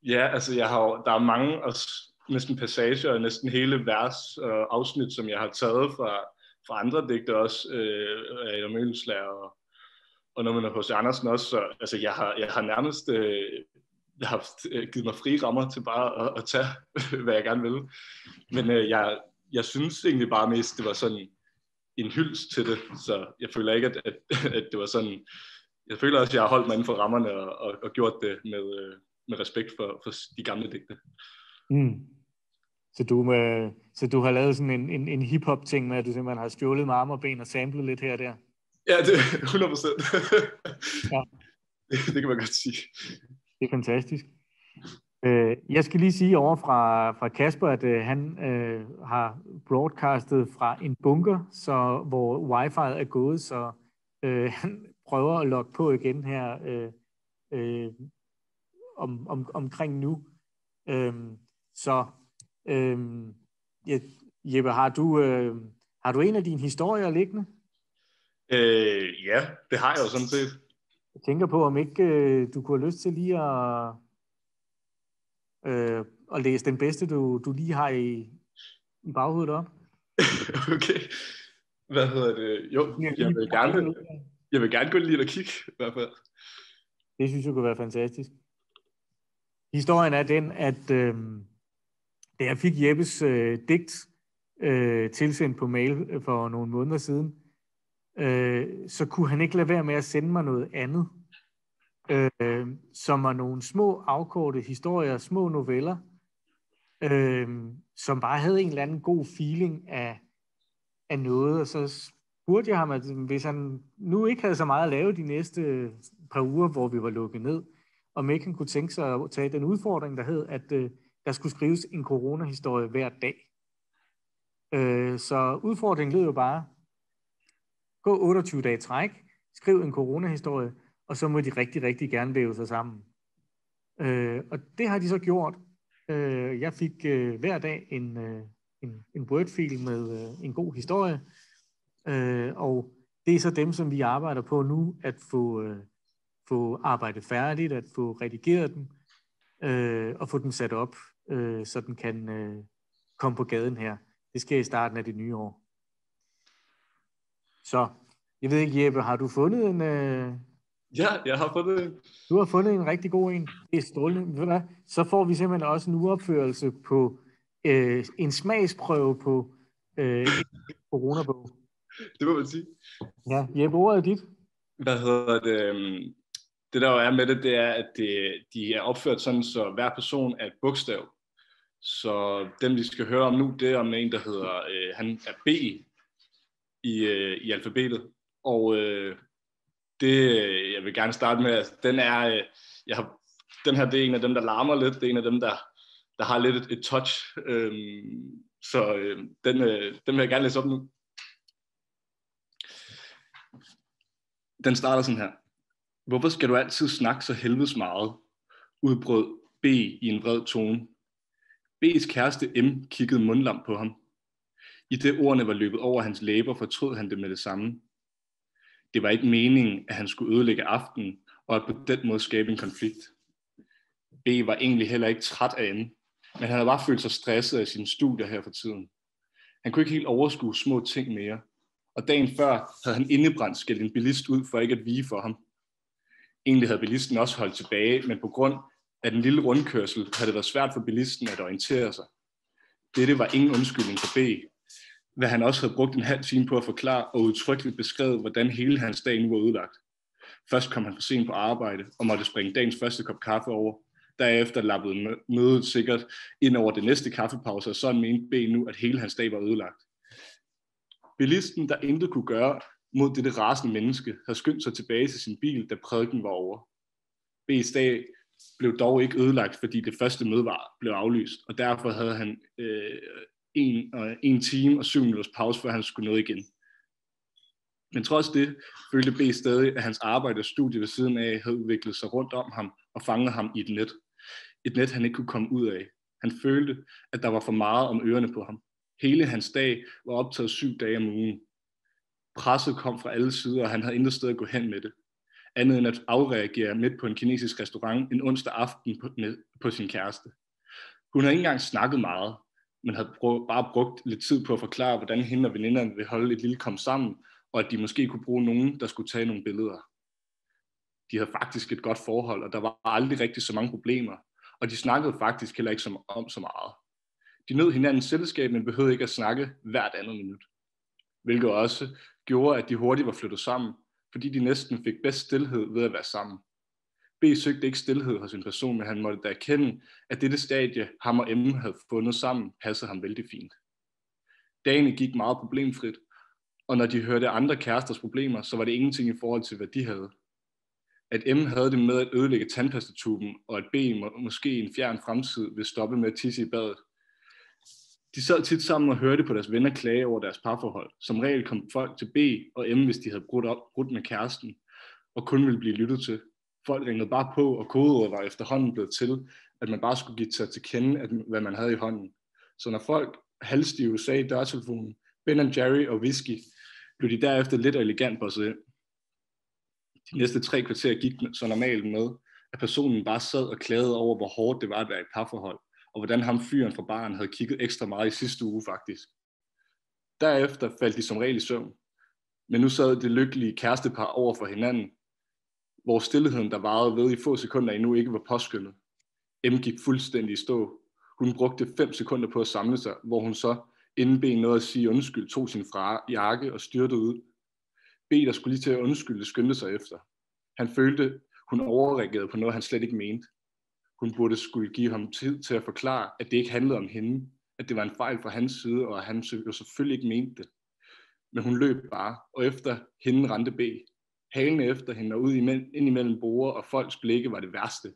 Ja, altså jeg har, der er mange også, næsten passager og næsten hele vers og afsnit, som jeg har taget fra, fra andre digte også, øh, Adam Mønslager og, og når man er hos Andersen også, så altså, jeg, har, jeg har nærmest øh, jeg har øh, givet mig frie rammer til bare at, at tage, hvad jeg gerne vil. Men øh, jeg, jeg synes egentlig bare mest, det var sådan en hyldst til det, så jeg føler ikke, at, at, at det var sådan, jeg føler også, at jeg har holdt mig inden for rammerne og, og, og gjort det med, øh, med respekt for, for de gamle digte. Mm. Så du, med, så du har lavet sådan en, en, en hip-hop ting med, at du simpelthen har stjålet med arme og ben og samlet lidt her og der? Ja, det er 100 procent. ja. det, det kan man godt sige. Det er fantastisk. Øh, jeg skal lige sige over fra, fra Kasper, at øh, han øh, har broadcastet fra en bunker, så hvor wifi'et er gået, så øh, han prøver at logge på igen her øh, øh, om, om, omkring nu. Øh, så øh, ja, Jeppe, har du, øh, har du en af dine historier liggende? Øh, ja, det har jeg jo sådan set. Jeg tænker på, om ikke øh, du kunne have lyst til lige at, øh, at læse den bedste, du, du lige har i, i baghovedet op. okay. Hvad hedder det? Jo, jeg vil gerne, jeg vil gerne gå lige og kigge, i hvert fald. Det synes jeg kunne være fantastisk. Historien er den, at øh, da jeg fik Jeppes øh, digt øh, tilsendt på mail for nogle måneder siden, øh, så kunne han ikke lade være med at sende mig noget andet, øh, som var nogle små afkorte historier, små noveller, øh, som bare havde en eller anden god feeling af, af noget, og så spurgte jeg ham, at hvis han nu ikke havde så meget at lave de næste par uger, hvor vi var lukket ned, om ikke han kunne tænke sig at tage den udfordring, der hed, at øh, der skulle skrives en coronahistorie hver dag. Øh, så udfordringen lød jo bare, Gå 28 dage træk, skriv en coronahistorie, og så må de rigtig, rigtig gerne væve sig sammen. Øh, og det har de så gjort. Øh, jeg fik øh, hver dag en, øh, en, en Word-fil med øh, en god historie, øh, og det er så dem, som vi arbejder på nu, at få, øh, få arbejdet færdigt, at få redigeret den, øh, og få den sat op, øh, så den kan øh, komme på gaden her. Det sker i starten af det nye år. Så, jeg ved ikke, Jeppe, har du fundet en... Øh... Ja, jeg har fundet en. Du har fundet en rigtig god en. Det er strålende. Så får vi simpelthen også en uopførelse på øh, en smagsprøve på øh, coronabog. Det må man sige. Ja, Jeppe, ordet er dit. Hvad hedder det? Det der jo er med det, det er, at det, de er opført sådan, så hver person er et bogstav. Så den, vi skal høre om nu, det er om en, der hedder, øh, han er B, i, øh, i alfabetet. Og øh, det, øh, jeg vil gerne starte med, altså, den er, øh, jeg har, den her det er en af dem, der larmer lidt. Det er en af dem, der, der har lidt et, et touch. Øh, så øh, den, øh, den vil jeg gerne læse op nu. Den starter sådan her. Hvorfor skal du altid snakke så helvedes meget? Udbrød B i en vred tone. B's kæreste M kiggede mundlam på ham. I det ordene var løbet over hans læber, fortrød han det med det samme. Det var ikke meningen, at han skulle ødelægge aftenen, og at på den måde skabe en konflikt. B var egentlig heller ikke træt af M, men han havde bare følt sig stresset af sine studier her for tiden. Han kunne ikke helt overskue små ting mere, og dagen før havde han indebrændt skældt en bilist ud for ikke at vige for ham. Egentlig havde bilisten også holdt tilbage, men på grund af den lille rundkørsel havde det været svært for bilisten at orientere sig. Dette var ingen undskyldning for B, hvad han også havde brugt en halv time på at forklare og udtrykkeligt beskrevet, hvordan hele hans dag nu var udlagt. Først kom han for sent på arbejde og måtte springe dagens første kop kaffe over. Derefter lappede mødet sikkert ind over det næste kaffepause, og sådan mente B nu, at hele hans dag var ødelagt. Bilisten, der intet kunne gøre mod dette rasende menneske, havde skyndt sig tilbage til sin bil, da prædiken var over. B's dag blev dog ikke ødelagt, fordi det første møde var, blev aflyst, og derfor havde han øh, en, og en time og syv minutters pause, før han skulle ned igen. Men trods det følte B stadig, at hans arbejde og studie ved siden af havde udviklet sig rundt om ham og fanget ham i et net. Et net, han ikke kunne komme ud af. Han følte, at der var for meget om ørerne på ham. Hele hans dag var optaget syv dage om ugen. Presset kom fra alle sider, og han havde intet sted at gå hen med det. Andet end at afreagere midt på en kinesisk restaurant en onsdag aften på, med, på sin kæreste. Hun havde ikke engang snakket meget, men havde brug, bare brugt lidt tid på at forklare, hvordan hende og veninderne vil holde et lille kom sammen, og at de måske kunne bruge nogen, der skulle tage nogle billeder. De havde faktisk et godt forhold, og der var aldrig rigtig så mange problemer, og de snakkede faktisk heller ikke som, om så meget. De nød hinandens selskab, men behøvede ikke at snakke hvert andet minut. Hvilket også gjorde, at de hurtigt var flyttet sammen, fordi de næsten fik bedst stillhed ved at være sammen. B søgte ikke stillhed hos en person, men han måtte da erkende, at dette stadie, ham og M havde fundet sammen, passede ham vældig fint. Dagene gik meget problemfrit, og når de hørte andre kæresters problemer, så var det ingenting i forhold til, hvad de havde. At M havde det med at ødelægge tandpastatuben, og at B må, måske i en fjern fremtid vil stoppe med at tisse i badet. De sad tit sammen og hørte på deres venner klage over deres parforhold. Som regel kom folk til B og M, hvis de havde brudt, op, brudt med kæresten, og kun ville blive lyttet til. Folk ringede bare på, og kodeordet var efterhånden blevet til, at man bare skulle give sig til kende, at, hvad man havde i hånden. Så når folk halvstive sagde i dørtelefonen, Ben Jerry og whisky, blev de derefter lidt elegant på sig ind. De næste tre kvarter gik så normalt med, at personen bare sad og klagede over, hvor hårdt det var at være i parforhold, og hvordan ham fyren fra baren havde kigget ekstra meget i sidste uge faktisk. Derefter faldt de som regel i søvn. Men nu sad det lykkelige kærestepar over for hinanden, hvor stillheden, der varede ved i få sekunder, endnu ikke var påskyndet. M gik fuldstændig i stå. Hun brugte 5 sekunder på at samle sig, hvor hun så, inden B nåede at sige undskyld, tog sin fra jakke og styrtede ud. B, der skulle lige til at undskylde, skyndte sig efter. Han følte, hun overreagerede på noget, han slet ikke mente. Hun burde skulle give ham tid til at forklare, at det ikke handlede om hende, at det var en fejl fra hans side, og at han jo selvfølgelig ikke mente det. Men hun løb bare, og efter hende rendte B halene efter hende og ud ind imellem borer, og folks blikke var det værste.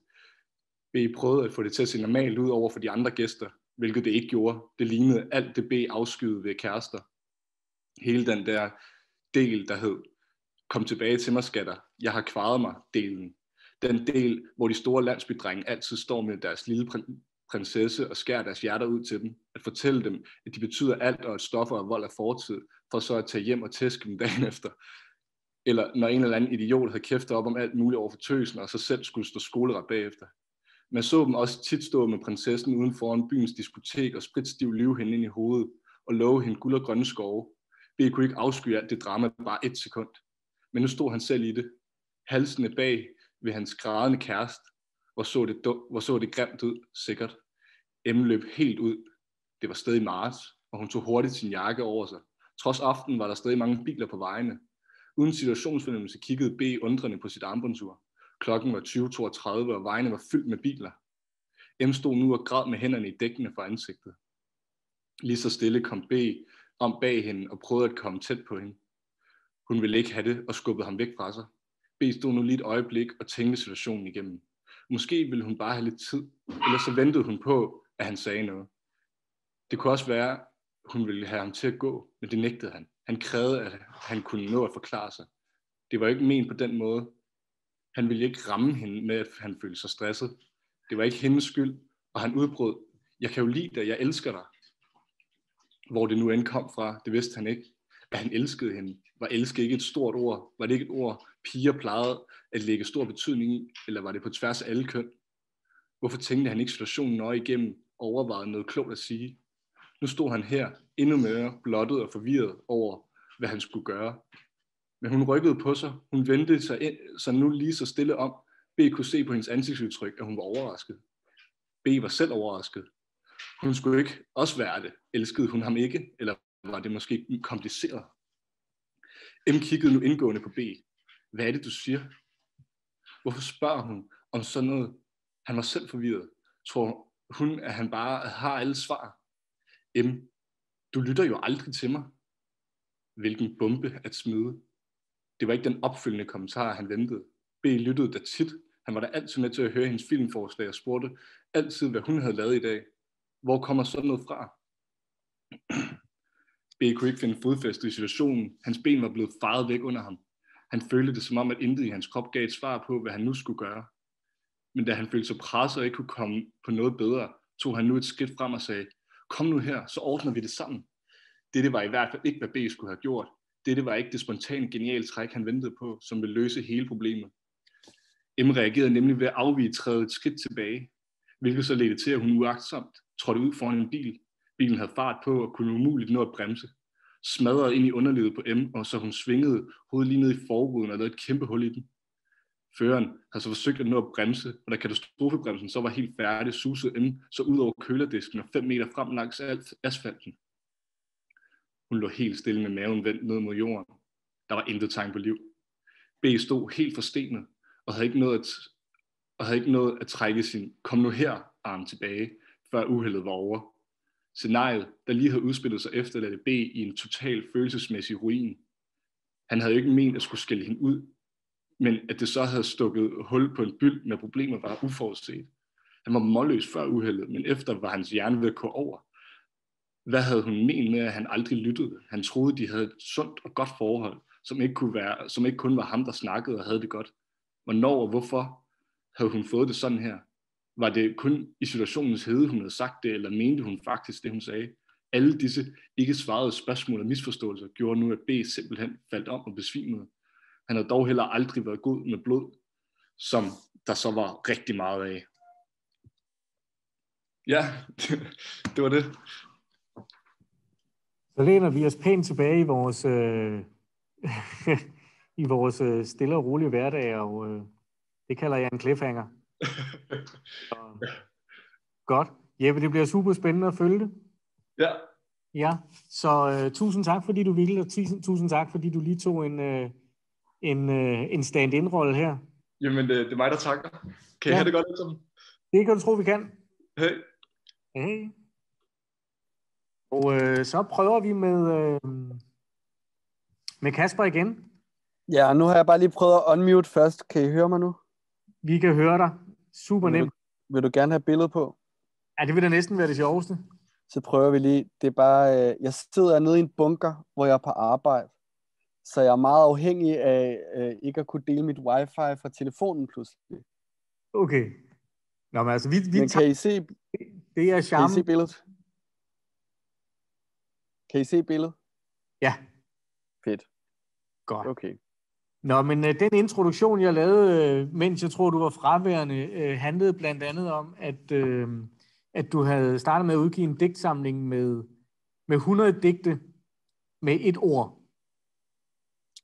B prøvede at få det til at se normalt ud over for de andre gæster, hvilket det ikke gjorde. Det lignede alt det B afskyede ved kærester. Hele den der del, der hed, kom tilbage til mig, skatter, jeg har kvaret mig, delen. Den del, hvor de store landsbydrenge altid står med deres lille prinsesse og skærer deres hjerter ud til dem. At fortælle dem, at de betyder alt, og at stoffer og vold er fortid, for så at tage hjem og tæske dem dagen efter. Eller når en eller anden idiot havde kæftet op om alt muligt over for tøsen, og så selv skulle stå skoleret bagefter. Man så dem også tit stå med prinsessen uden foran byens diskotek og spritstiv liv hende ind i hovedet, og love hende guld og grønne skove. B kunne ikke afsky alt det drama bare et sekund. Men nu stod han selv i det. Halsene bag ved hans grædende kæreste. Hvor så det, hvor så det grimt ud, sikkert. M løb helt ud. Det var stadig marts, og hun tog hurtigt sin jakke over sig. Trods aften var der stadig mange biler på vejene. Uden situationsfornemmelse kiggede B undrende på sit armbåndsur. Klokken var 20.32, og vejene var fyldt med biler. M stod nu og græd med hænderne i dækkene for ansigtet. Lige så stille kom B om bag hende og prøvede at komme tæt på hende. Hun ville ikke have det og skubbede ham væk fra sig. B stod nu lige et øjeblik og tænkte situationen igennem. Måske ville hun bare have lidt tid, eller så ventede hun på, at han sagde noget. Det kunne også være, hun ville have ham til at gå, men det nægtede han. Han krævede, at han kunne nå at forklare sig. Det var ikke ment på den måde. Han ville ikke ramme hende med, at han følte sig stresset. Det var ikke hendes skyld, og han udbrød, jeg kan jo lide dig, jeg elsker dig. Hvor det nu end kom fra, det vidste han ikke. At han elskede hende, Var elske ikke et stort ord? Var det ikke et ord, piger plejede at lægge stor betydning i? Eller var det på tværs af alle køn? Hvorfor tænkte han ikke situationen nøje igennem og overvejede noget klogt at sige? Nu stod han her, endnu mere blottet og forvirret over, hvad han skulle gøre. Men hun rykkede på sig. Hun vendte sig, ind, sig nu lige så stille om. B kunne se på hendes ansigtsudtryk, at hun var overrasket. B var selv overrasket. Hun skulle ikke også være det. Elskede hun ham ikke? Eller var det måske kompliceret? M kiggede nu indgående på B. Hvad er det, du siger? Hvorfor spørger hun om sådan noget? Han var selv forvirret. Tror hun, at han bare har alle svar? M. Du lytter jo aldrig til mig. Hvilken bombe at smide. Det var ikke den opfølgende kommentar, han ventede. B lyttede da tit. Han var da altid med til at høre hendes filmforslag og spurgte altid, hvad hun havde lavet i dag. Hvor kommer sådan noget fra? B kunne ikke finde fodfæste i situationen. Hans ben var blevet faret væk under ham. Han følte det som om, at intet i hans krop gav et svar på, hvad han nu skulle gøre. Men da han følte sig presset og ikke kunne komme på noget bedre, tog han nu et skridt frem og sagde, kom nu her, så ordner vi det sammen. Dette var i hvert fald ikke, hvad B skulle have gjort. Dette var ikke det spontane geniale træk, han ventede på, som ville løse hele problemet. M reagerede nemlig ved at afvige træde et skridt tilbage, hvilket så ledte til, at hun uagtsomt trådte ud foran en bil. Bilen havde fart på og kunne umuligt nå at bremse. Smadrede ind i underlivet på M, og så hun svingede hovedet lige ned i forruden og lavede et kæmpe hul i den. Føreren havde så forsøgt at nå at bremse, og da katastrofebremsen så var helt færdig, susede ind, så ud over kølerdisken og 5 meter frem langs alt asfalten. Hun lå helt stille med maven vendt ned mod jorden. Der var intet tegn på liv. B stod helt forstenet og havde ikke nået at, og havde ikke nået at trække sin kom nu her arm tilbage, før uheldet var over. Scenariet, der lige havde udspillet sig efterladte B i en total følelsesmæssig ruin. Han havde ikke ment at skulle skælde hende ud, men at det så havde stukket hul på en byld med problemer var uforudset. Han var målløs før uheldet, men efter var hans hjerne ved at gå over. Hvad havde hun ment med, at han aldrig lyttede? Han troede, de havde et sundt og godt forhold, som ikke, kunne være, som ikke kun var ham, der snakkede og havde det godt. Hvornår og hvorfor havde hun fået det sådan her? Var det kun i situationens hede, hun havde sagt det, eller mente hun faktisk det, hun sagde? Alle disse ikke svarede spørgsmål og misforståelser gjorde nu, at B simpelthen faldt om og besvimede. Han havde dog heller aldrig været god med blod, som der så var rigtig meget af. Ja, det var det. Så læner vi os pænt tilbage i vores, øh, i vores øh, stille og rolige hverdag, og øh, det kalder jeg en cliffhanger. Så, godt. Jeppe, det bliver super spændende at følge det. Ja. Ja, så uh, tusind tak, fordi du ville, og tusind, tusind tak, fordi du lige tog en, uh, en, uh, en stand-in-rolle her. Jamen, det, det er mig, der takker. Kan I ja. have det godt sammen? Det kan du tro, vi kan. Hej. Hej. Og uh, så prøver vi med, uh, med Kasper igen. Ja, nu har jeg bare lige prøvet at unmute først. Kan I høre mig nu? Vi kan høre dig. Super nemt. vil du gerne have billedet på? Ja, det vil da næsten være det sjoveste. Så prøver vi lige. Det er bare, øh, jeg sidder nede i en bunker, hvor jeg er på arbejde. Så jeg er meget afhængig af øh, ikke at kunne dele mit wifi fra telefonen pludselig. Okay. Nå, men altså, vi, vi Men tager, kan I se, det er kan I se billedet? Kan I se billedet? Ja, Fedt. godt. Okay. Nå, men øh, den introduktion, jeg lavede, øh, mens jeg tror, du var fraværende, øh, handlede blandt andet om, at, øh, at du havde startet med at udgive en digtsamling med, med 100 digte med et ord.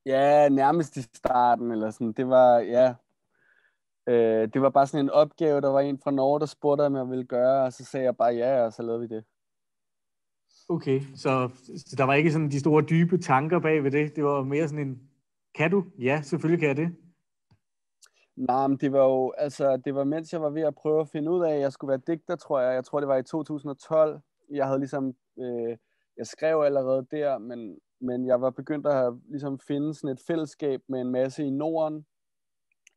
Ja, nærmest i starten, eller sådan. Det var, ja. Øh, det var bare sådan en opgave, der var en fra Norge, der spurgte, om jeg ville gøre, og så sagde jeg bare ja, og så lavede vi det. Okay, så, så der var ikke sådan de store dybe tanker bag ved det. Det var mere sådan en, kan du? Ja, selvfølgelig kan jeg det. Nej, men det var jo, altså, det var mens jeg var ved at prøve at finde ud af, at jeg skulle være digter, tror jeg. Jeg tror, det var i 2012. Jeg havde ligesom, øh, jeg skrev allerede der, men, men jeg var begyndt at ligesom finde sådan et fællesskab med en masse i Norden,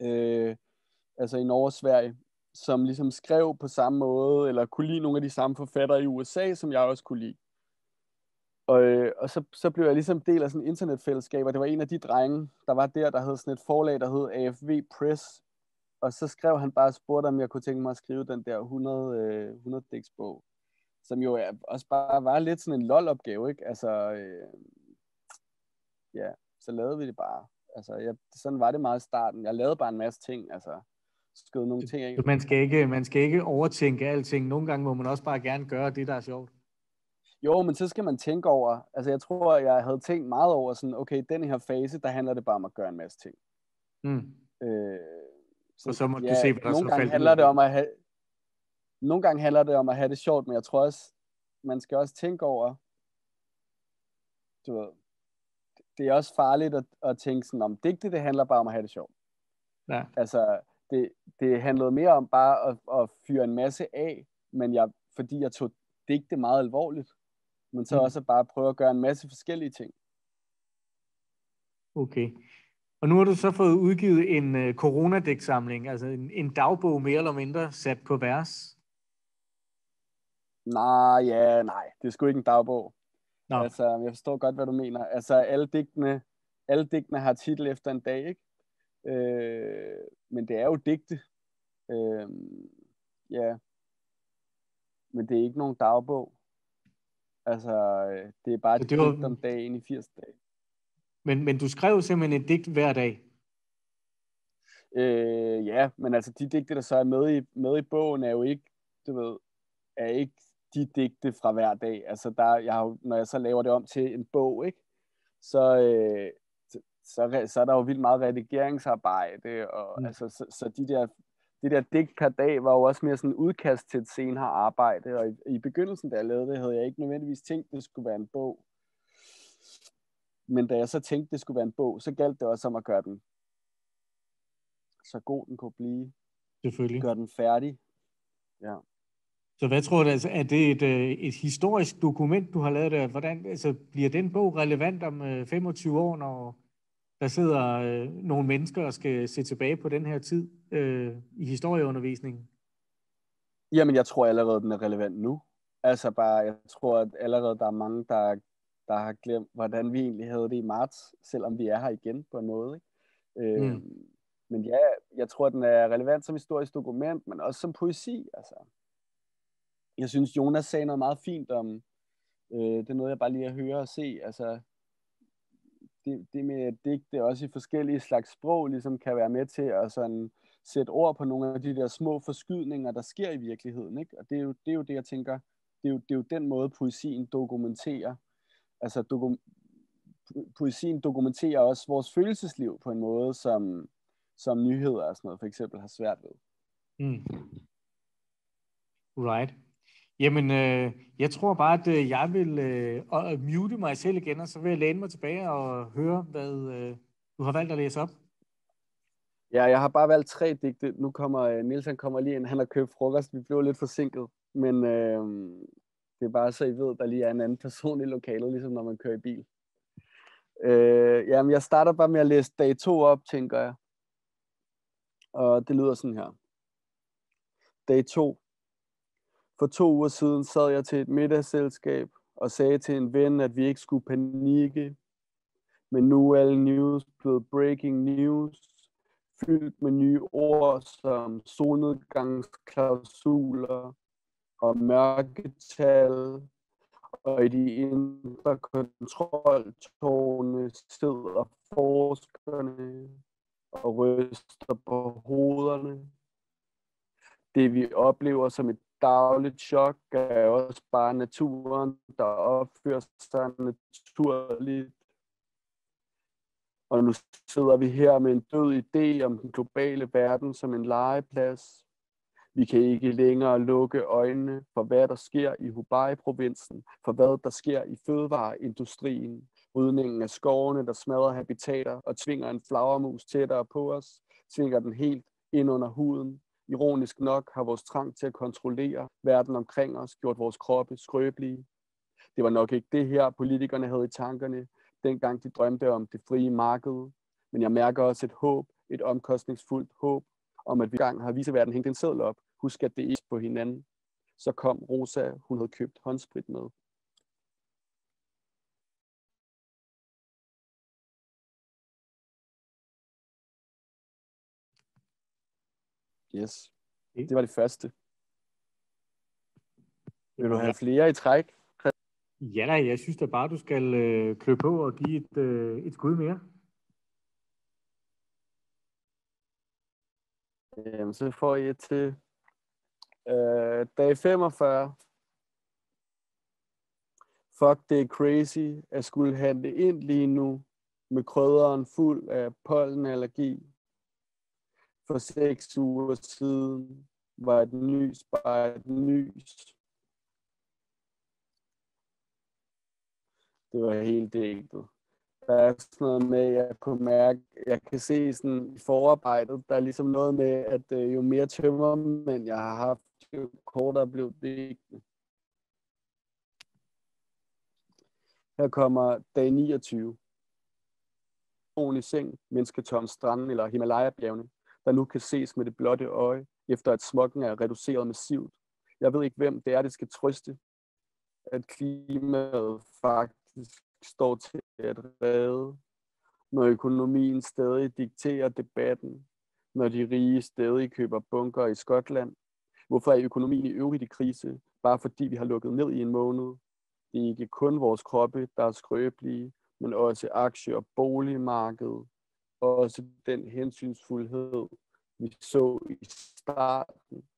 øh, altså i Norge og Sverige, som ligesom skrev på samme måde, eller kunne lide nogle af de samme forfattere i USA, som jeg også kunne lide. Og, øh, og så, så blev jeg ligesom del af sådan et internetfællesskab, og det var en af de drenge, der var der, der havde sådan et forlag, der hed AFV Press. Og så skrev han bare og spurgte, om jeg kunne tænke mig at skrive den der 100, øh, 100 bog, som jo er, også bare var lidt sådan en lol-opgave, ikke? Altså, øh, ja. så lavede vi det bare. Altså, jeg, sådan var det meget i starten. Jeg lavede bare en masse ting, altså skød nogle ting af. Man skal, ikke, man skal ikke overtænke alting. Nogle gange må man også bare gerne gøre det, der er sjovt. Jo, men så skal man tænke over, altså jeg tror, jeg havde tænkt meget over sådan, okay, den her fase, der handler det bare om at gøre en masse ting. Mm. Øh, så, og så må ja, du se, hvad der nogle så gange handler det om at have, nogle gange handler det om at have det sjovt, men jeg tror også, man skal også tænke over, du ved, det er også farligt at, at tænke sådan om, digte, det handler bare om at have det sjovt. Ja. Altså, det, det handlede mere om bare at, at fyre en masse af, men jeg, fordi jeg tog digte meget alvorligt, men så mm. også bare prøve at gøre en masse forskellige ting. Okay. Og nu har du så fået udgivet en uh, coronadæksamling, altså en, en dagbog mere eller mindre sat på vers. Nej, ja, nej, det er sgu ikke en dagbog. Nå. Altså, jeg forstår godt, hvad du mener. Altså, alle digtene, alle digtene har titel efter en dag, ikke? Øh, men det er jo digte. Øh, ja. Men det er ikke nogen dagbog. Altså, det er bare et det var... digt om dagen i 80 dage. Men, men du skrev simpelthen et digt hver dag? Øh, ja, men altså de digte, der så er med i, med i bogen, er jo ikke, du ved, er ikke de digte fra hver dag. Altså der, jeg har, når jeg så laver det om til en bog, ikke, så, øh, så, så, er der jo vildt meget redigeringsarbejde, og mm. altså, så, så de der det der digt per dag var jo også mere sådan udkast til et senere arbejde, og i, i begyndelsen, da jeg lavede det, havde jeg ikke nødvendigvis tænkt, det skulle være en bog. Men da jeg så tænkte, det skulle være en bog, så galt det også om at gøre den så god den kunne blive. Selvfølgelig. Gøre den færdig. Ja. Så hvad tror du, altså, er det et, øh, et historisk dokument, du har lavet der? Hvordan, altså, bliver den bog relevant om 25 øh, år, når der sidder øh, nogle mennesker og skal se tilbage på den her tid øh, i historieundervisningen? Jamen, jeg tror allerede, den er relevant nu. Altså bare, jeg tror, at allerede der er mange, der, der har glemt, hvordan vi egentlig havde det i marts, selvom vi er her igen på en måde. Ikke? Øh, mm. Men ja, jeg tror, at den er relevant som historisk dokument, men også som poesi. Altså. Jeg synes, Jonas sagde noget meget fint om, øh, det er noget, jeg bare lige at høre og se. Altså, det, det med at digte også i forskellige slags sprog, ligesom kan være med til at sådan sætte ord på nogle af de der små forskydninger, der sker i virkeligheden. Ikke? Og det er, jo, det er jo det, jeg tænker, det er jo, det er jo den måde, poesien dokumenterer. Altså, dokum, poesien dokumenterer også vores følelsesliv på en måde, som, som nyheder og sådan noget for eksempel har svært ved. Mm. Right. Jamen, øh, jeg tror bare, at øh, jeg vil øh, mute mig selv igen, og så vil jeg læne mig tilbage og høre, hvad øh, du har valgt at læse op. Ja, jeg har bare valgt tre digte. Nu kommer øh, Nielsen kommer lige ind. Han har købt frokost. Vi blev lidt forsinket. Men øh, det er bare så, I ved, der lige er en anden person i lokalet, ligesom når man kører i bil. Øh, jamen, jeg starter bare med at læse dag to op, tænker jeg. Og det lyder sådan her. Dag 2. For to uger siden sad jeg til et middagsselskab og sagde til en ven, at vi ikke skulle panikke. Men nu er alle news blevet breaking news, fyldt med nye ord som solnedgangsklausuler og mørketal, og i de indre kontroltårne sidder forskerne og ryster på hovederne. Det vi oplever som et dagligt chok er også bare naturen, der opfører sig naturligt. Og nu sidder vi her med en død idé om den globale verden som en legeplads. Vi kan ikke længere lukke øjnene for, hvad der sker i Hubei-provinsen, for hvad der sker i fødevareindustrien, rydningen af skovene, der smadrer habitater og tvinger en flagermus tættere på os, tvinger den helt ind under huden. Ironisk nok har vores trang til at kontrollere verden omkring os gjort vores kroppe skrøbelige. Det var nok ikke det her, politikerne havde i tankerne, dengang de drømte om det frie marked. Men jeg mærker også et håb, et omkostningsfuldt håb, om at vi gang har viseverden hængt en seddel op. Husk, at det er på hinanden. Så kom Rosa, hun havde købt håndsprit med. Yes. Det var det første. Vil du have flere i træk? Ja da, jeg synes da bare, du skal øh, klø på og give et, øh, et skud mere. Jamen, så får I et til øh, dag 45. Fuck, det er crazy at skulle handle ind lige nu med krydderen fuld af pollenallergi. For seks uger siden var et lys bare et lys. Det var helt digtet. Der er sådan noget med, at jeg kunne mærke, jeg kan se sådan i forarbejdet, der er ligesom noget med, at øh, jo mere tømmermænd jeg har haft, jo kortere blev digtene. Her kommer dag 29. i seng, mennesketom stranden eller Himalaya-bjergene, der nu kan ses med det blotte øje, efter at smokken er reduceret massivt. Jeg ved ikke, hvem det er, det skal trøste, at klimaet faktisk står til at redde, når økonomien stadig dikterer debatten, når de rige stadig køber bunker i Skotland. Hvorfor er økonomien i øvrigt i krise, bare fordi vi har lukket ned i en måned? Det er ikke kun vores kroppe, der er skrøbelige, men også aktie- og boligmarkedet, også den hensynsfuldhed, vi så i starten.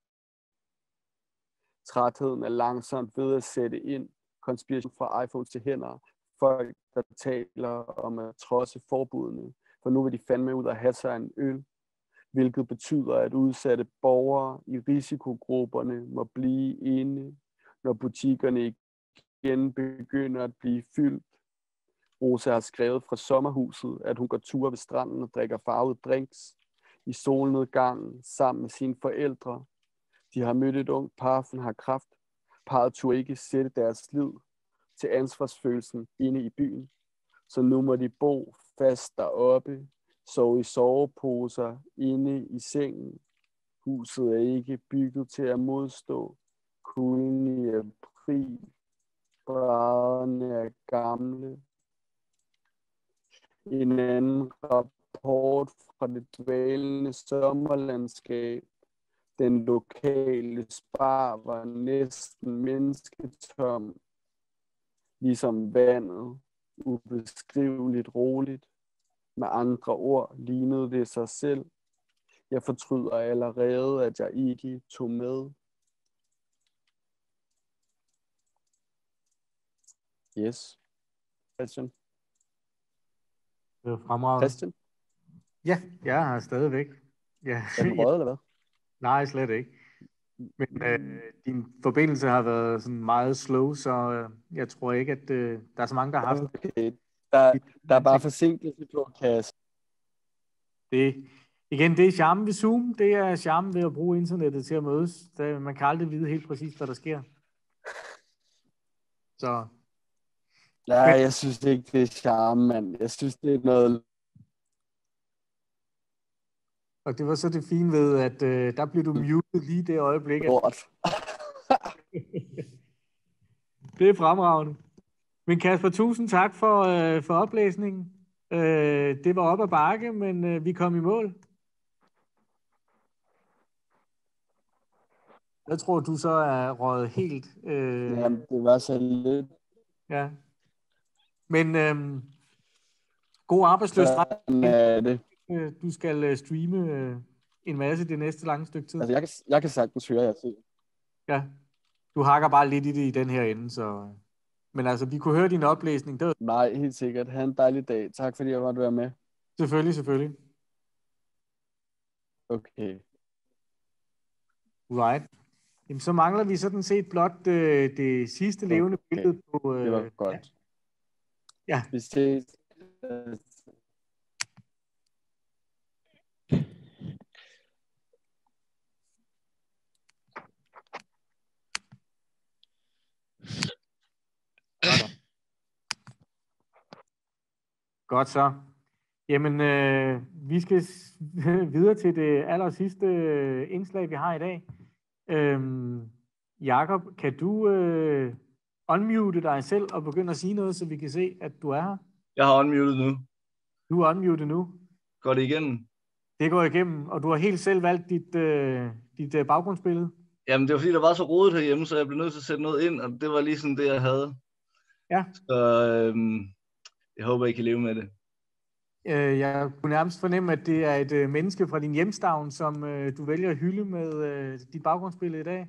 Trætheden er langsomt ved at sætte ind, konspiration fra iPhones til hænder, folk, der taler om at trodse forbudene, for nu vil de fandme ud og have sig en øl, hvilket betyder, at udsatte borgere i risikogrupperne må blive inde, når butikkerne igen begynder at blive fyldt. Rosa har skrevet fra sommerhuset, at hun går tur ved stranden og drikker farvet drinks i solnedgangen sammen med sine forældre. De har mødt et ungt par, som har kraft. Parret turde ikke sætte deres liv til ansvarsfølelsen inde i byen. Så nu må de bo fast deroppe, sove i soveposer inde i sengen. Huset er ikke bygget til at modstå kulden i april. Brædderne er gamle. En anden rapport fra det dvælende sommerlandskab. Den lokale spar var næsten mennesketom ligesom vandet, ubeskriveligt roligt. Med andre ord lignede det sig selv. Jeg fortryder allerede, at jeg ikke tog med. Yes. Christian. Det var fremragende. Christian? Ja, jeg har stadigvæk. Ja. Er den rød, eller hvad? Nej, slet ikke. Men øh, din forbindelse har været sådan meget slow, så øh, jeg tror ikke, at øh, der er så mange, der har haft okay. Der, der er bare forsinkelse på, Kas. det. Igen, det er charmen ved Zoom. Det er charmen ved at bruge internettet til at mødes. Det, man kan aldrig vide helt præcis, hvad der sker. Så Nej, jeg synes ikke, det er charme, mand. Jeg synes, det er noget... Og det var så det fine ved, at øh, der blev du muted lige det øjeblik. Lort. Det er fremragende. Men Kasper, tusind tak for, øh, for oplæsningen. Øh, det var op ad bakke, men øh, vi kom i mål. Jeg tror, du så er røget helt. Øh, Jamen, det var så lidt... ja. Men øh, god arbejdsløs Sådan det. Øh, Du skal øh, streame øh, en masse det næste lange stykke tid. Altså, jeg kan, jeg kan sagtens høre jer til. Ja. Du hakker bare lidt i det i den her ende, så... Men altså, vi kunne høre din oplæsning. Det var Nej, helt sikkert. Ha' en dejlig dag. Tak fordi jeg måtte være med. selvfølgelig, selvfølgelig. Okay. Right. Jamen, så mangler vi sådan set blot øh, det sidste levende Okay. billede på... Øh, Det var godt. Ja. Ja. Vi ses. Godt så. Jamen, øh, vi skal s- videre til det aller sidste øh, indslag, vi har i dag. Øhm, Jakob, kan du øh, unmute dig selv og begynde at sige noget, så vi kan se, at du er her? Jeg har unmuted nu. Du er unmuted nu. Går det igennem? Det går igennem, og du har helt selv valgt dit, øh, dit øh, baggrundsbillede. Jamen, det var fordi, der var så rodet herhjemme, så jeg blev nødt til at sætte noget ind, og det var lige sådan det, jeg havde. Ja. Så øhm, jeg håber, I kan leve med det. Øh, jeg kunne nærmest fornemme, at det er et øh, menneske fra din hjemstavn, som øh, du vælger at hylde med øh, dit baggrundsbillede i dag.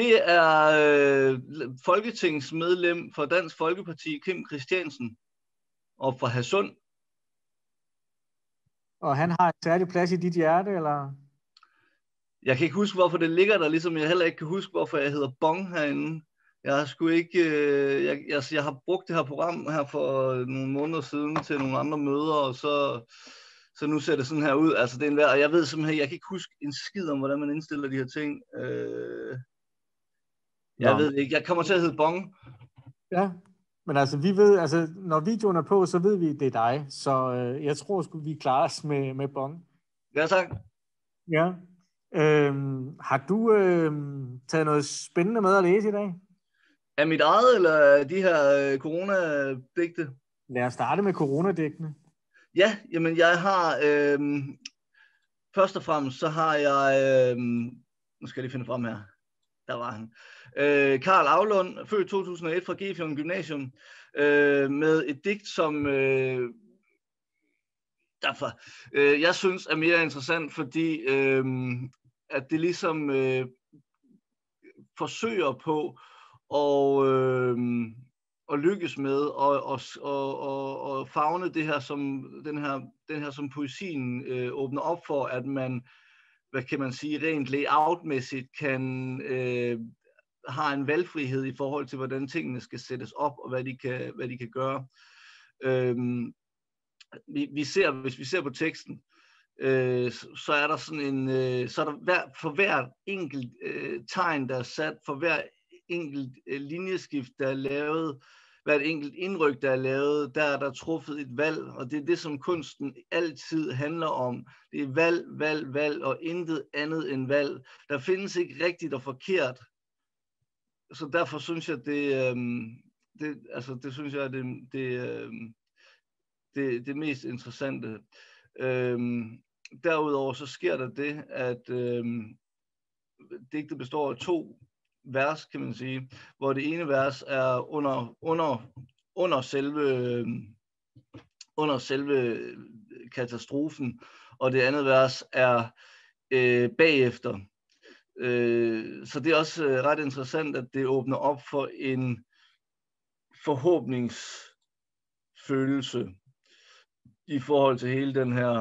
Det er øh, folketingsmedlem for Dansk Folkeparti, Kim Christiansen, og fra Hasund. Og han har en særlig plads i dit hjerte, eller? Jeg kan ikke huske, hvorfor det ligger der, ligesom jeg heller ikke kan huske, hvorfor jeg hedder Bong herinde. Jeg har sgu ikke, øh, jeg, jeg, jeg har brugt det her program her for nogle måneder siden til nogle andre møder, og så, så nu ser det sådan her ud. Altså det er en værd, og jeg ved simpelthen, jeg kan ikke huske en skid om, hvordan man indstiller de her ting. Øh, jeg Nå. ved ikke. Jeg kommer til at hedde Bong. Ja, men altså, vi ved, altså, når videoen er på, så ved vi, at det er dig. Så øh, jeg tror sgu, vi klarer os med, med bong. Ja, tak. Ja. Øhm, har du øhm, taget noget spændende med at læse i dag? Er mit eget, eller er de her øh, corona-digte? Lad os starte med coronadækkene. Ja, jamen jeg har, øh, først og fremmest så har jeg, øh, nu skal jeg lige finde frem her, der var han, øh, Karl Aflund, født 2001 fra Gefjorden Gymnasium, øh, med et digt, som øh, derfor, øh, jeg synes er mere interessant, fordi øh, at det ligesom øh, forsøger på at, øh, at lykkes med og, og, og, og, og fagne det her som den her, den her som poesien øh, åbner op for, at man, hvad kan man sige, rent layoutmæssigt kan øh, har en valgfrihed i forhold til, hvordan tingene skal sættes op, og hvad de kan, hvad de kan gøre. Øhm, vi, vi ser, hvis vi ser på teksten, øh, så er der sådan en, øh, så er der hver, for hver enkelt øh, tegn, der er sat, for hver enkelt øh, linjeskift, der er lavet, hvert enkelt indryk, der er lavet, der er der truffet et valg, og det er det, som kunsten altid handler om. Det er valg, valg, valg, og intet andet end valg. Der findes ikke rigtigt og forkert. Så derfor synes jeg, det, øhm, det, altså, det synes jeg er det, det, øhm, det, det mest interessante. Øhm, derudover så sker der det, at øhm, digtet består af to vers, kan man sige, hvor det ene vers er under, under, under selve øhm, under selve katastrofen, og det andet vers er øh, bagefter. Øh, så det er også øh, ret interessant, at det åbner op for en forhåbningsfølelse i forhold til hele den her,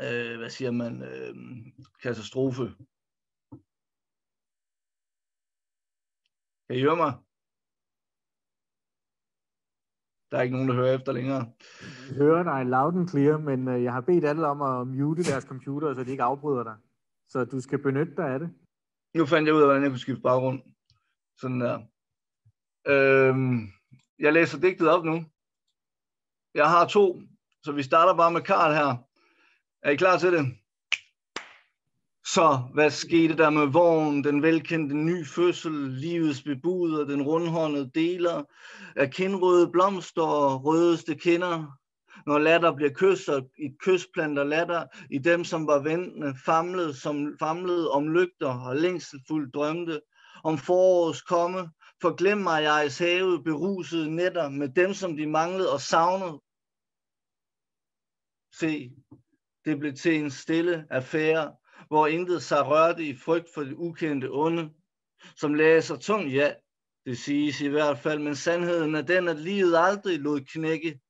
øh, hvad siger man, øh, katastrofe. Kan I høre mig? Der er ikke nogen, der hører efter længere. Jeg hører dig loud and clear, men øh, jeg har bedt alle om at mute deres computer, så de ikke afbryder dig. Så du skal benytte dig af det. Nu fandt jeg ud af, hvordan jeg kunne skifte baggrund. Sådan der. Øhm, jeg læser digtet op nu. Jeg har to, så vi starter bare med Karl her. Er I klar til det? Så hvad skete der med vognen, den velkendte ny fødsel, livets bebuder, den rundhåndede deler af kindrøde blomster og rødeste kinder, når latter bliver kysset, og i et kys planter latter i dem, som var ventende, famlede, som famlede om lygter og længselfuldt drømte, om forårets komme, forglem mig i have, berusede netter med dem, som de manglede og savnede. Se, det blev til en stille affære, hvor intet sig rørte i frygt for det ukendte onde, som lagde sig tungt, ja, det siges i hvert fald, men sandheden er den, at livet aldrig lod knække.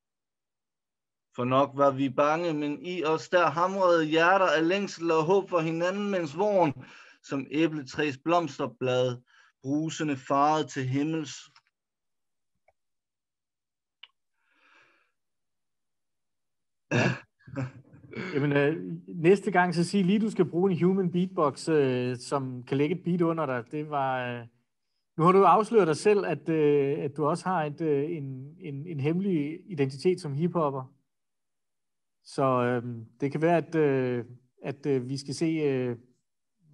For nok var vi bange, men i os der hamrede hjerter af længsel og håb for hinanden, mens våren, som æbletræs blomsterblad, brusende farede til himmels. Jamen, øh, næste gang, så sig lige, du skal bruge en human beatbox, øh, som kan lægge et beat under dig. Det var... Øh... Nu har du afsløret dig selv, at, øh, at du også har et, øh, en, en, en hemmelig identitet som hiphopper. Så øh, det kan være, at, øh, at øh, vi skal se, øh,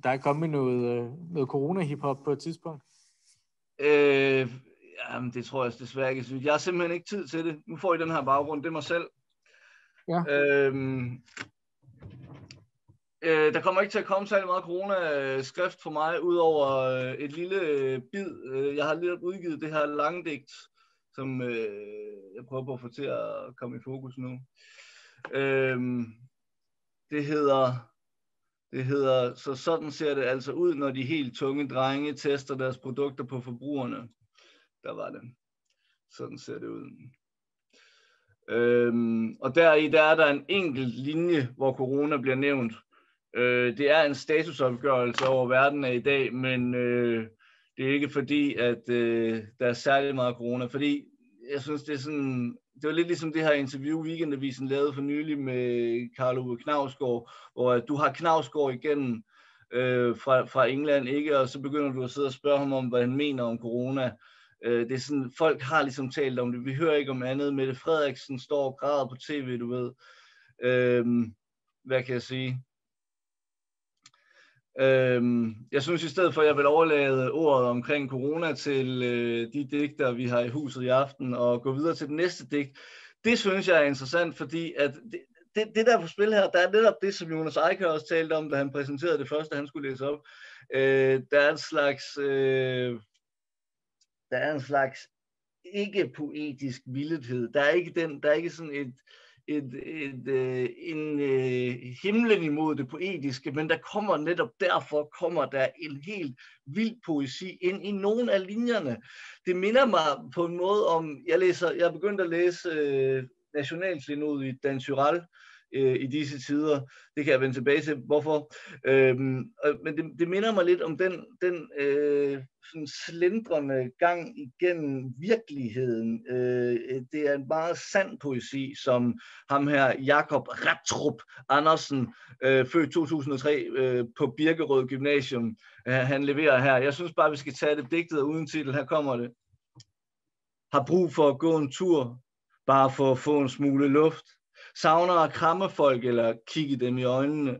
der er kommet noget, øh, noget corona-hiphop på et tidspunkt. Øh, jamen, det tror jeg desværre ikke. Jeg har simpelthen ikke tid til det. Nu får I den her baggrund, det er mig selv. Ja. Øhm, øh, der kommer ikke til at komme særlig meget corona-skrift for mig, udover øh, et lille øh, bid. Øh, jeg har lige udgivet det her langdigt som øh, jeg prøver på at få til at komme i fokus nu. Øhm, det hedder, det hedder, så sådan ser det altså ud, når de helt tunge drenge tester deres produkter på forbrugerne. Der var det. Sådan ser det ud. Øhm, og deri der er der en enkelt linje, hvor corona bliver nævnt. Øh, det er en statusopgørelse over verden af i dag, men øh, det er ikke fordi, at øh, der er særlig meget corona, fordi jeg synes, det er sådan, det var lidt ligesom det her interview, Weekendavisen lavede for nylig med Karl Uwe Knavsgaard, hvor øh, du har Knavsgaard igen øh, fra, fra England, ikke? og så begynder du at sidde og spørge ham om, hvad han mener om corona. Øh, det er sådan, folk har ligesom talt om det, vi hører ikke om andet. Mette Frederiksen står og græder på tv, du ved. Øh, hvad kan jeg sige? Øhm, jeg synes i stedet for, at jeg vil overlade ordet omkring corona til øh, de digter, vi har i huset i aften, og gå videre til den næste digt. Det synes jeg er interessant, fordi at det, det, det der på spil her, der er netop det, som Jonas Eike også talte om, da han præsenterede det første, han skulle læse op. Øh, der er en slags, øh, der er en slags ikke poetisk vildhed. Der er ikke den, der er ikke sådan et, et, et, øh, en øh, himlen imod det poetiske, men der kommer netop derfor kommer der en helt vild poesi ind i nogle af linjerne. Det minder mig på en måde om, jeg læser, jeg er begyndt at læse øh, nationalklinod i Dan Tyrell, øh, i disse tider. Det kan jeg vende tilbage til, hvorfor. Øhm, men det, det minder mig lidt om den, den øh, sådan slendrende gang igennem virkeligheden. Øh, det er en meget sand poesi, som ham her, Jakob Ratrup Andersen, øh, født 2003 øh, på Birkerød Gymnasium, øh, han leverer her. Jeg synes bare, vi skal tage det digtet uden titel. Her kommer det. Har brug for at gå en tur, bare for at få en smule luft savner at kramme folk eller kigge dem i øjnene.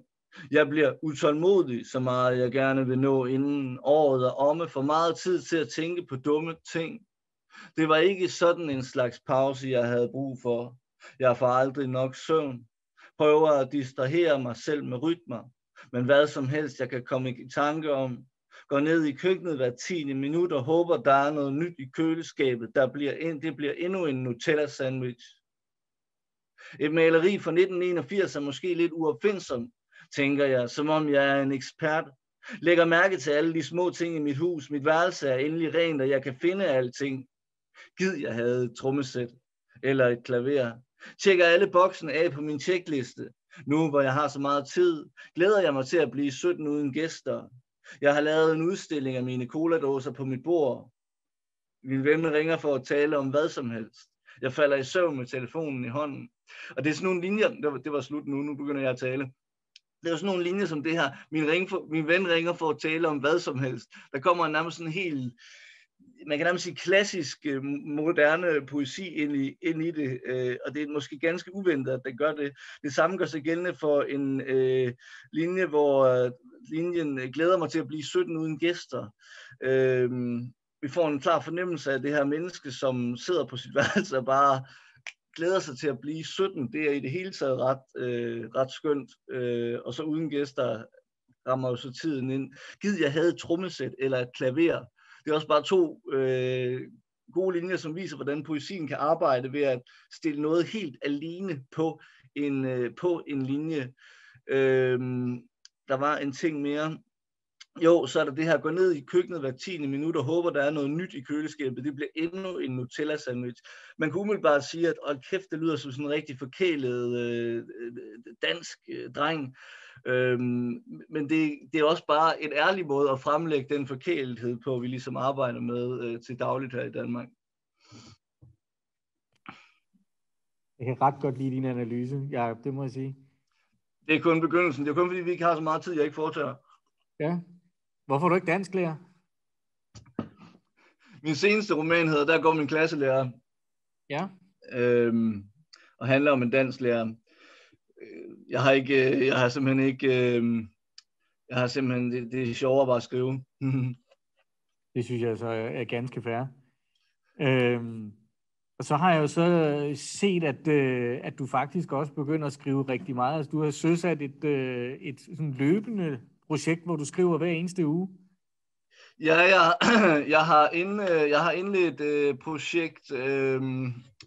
Jeg bliver utålmodig, så meget jeg gerne vil nå inden året er omme, for meget tid til at tænke på dumme ting. Det var ikke sådan en slags pause, jeg havde brug for. Jeg får aldrig nok søvn. Prøver at distrahere mig selv med rytmer. Men hvad som helst, jeg kan komme i tanke om. Går ned i køkkenet hver tiende minut og håber, der er noget nyt i køleskabet. Der bliver en, det bliver endnu en Nutella sandwich. Et maleri fra 1981 er måske lidt uopfindsomt, tænker jeg, som om jeg er en ekspert. Lægger mærke til alle de små ting i mit hus. Mit værelse er endelig rent, og jeg kan finde alting. Gid jeg havde et trommesæt eller et klaver. Tjekker alle boksen af på min tjekliste. Nu hvor jeg har så meget tid, glæder jeg mig til at blive 17 uden gæster. Jeg har lavet en udstilling af mine coladåser på mit bord. Min ven ringer for at tale om hvad som helst. Jeg falder i søvn med telefonen i hånden. Og det er sådan nogle linjer, det var, det var slut nu, nu begynder jeg at tale. Det er jo sådan nogle linjer som det her. Min, ring for, min ven ringer for at tale om hvad som helst. Der kommer nærmest sådan en helt, man kan nærmest sige klassisk øh, moderne poesi ind i, ind i det, øh, og det er måske ganske uventet, at det gør det. Det samme gør sig gældende for en øh, linje, hvor øh, linjen øh, glæder mig til at blive 17 uden gæster. Øh, vi får en klar fornemmelse af det her menneske, som sidder på sit værelse og bare glæder sig til at blive 17. Det er i det hele taget ret, øh, ret skønt. Øh, og så uden gæster rammer jo så tiden ind. Gid jeg havde et trommesæt eller et klaver. Det er også bare to øh, gode linjer, som viser, hvordan poesien kan arbejde ved at stille noget helt alene på en, øh, på en linje. Øh, der var en ting mere. Jo, så er der det her, gå ned i køkkenet hver 10 minut og håber, der er noget nyt i køleskabet. Det bliver endnu en Nutella sandwich. Man kan umiddelbart sige, at åh, kæft, det lyder som sådan en rigtig forkælet øh, dansk øh, dreng. Øhm, men det, det er også bare en ærlig måde at fremlægge den forkælethed på, vi ligesom arbejder med øh, til dagligt her i Danmark. Jeg kan ret godt lide din analyse, ja, det må jeg sige. Det er kun begyndelsen. Det er kun fordi, vi ikke har så meget tid, jeg ikke foretager. Ja. Hvorfor er du ikke dansklærer? Min seneste roman hedder Der går min klasselærer. Ja. Øhm, og handler om en dansklærer. Jeg har ikke, jeg har simpelthen ikke, øhm, jeg har simpelthen, det, det er sjovere bare at skrive. det synes jeg så er ganske fair. Øhm, og så har jeg jo så set, at, øh, at du faktisk også begynder at skrive rigtig meget. Altså, du har søsat et, øh, et sådan løbende projekt, hvor du skriver hver eneste uge? Ja, jeg, jeg, har, ind, øh, jeg har indledt et projekt øh,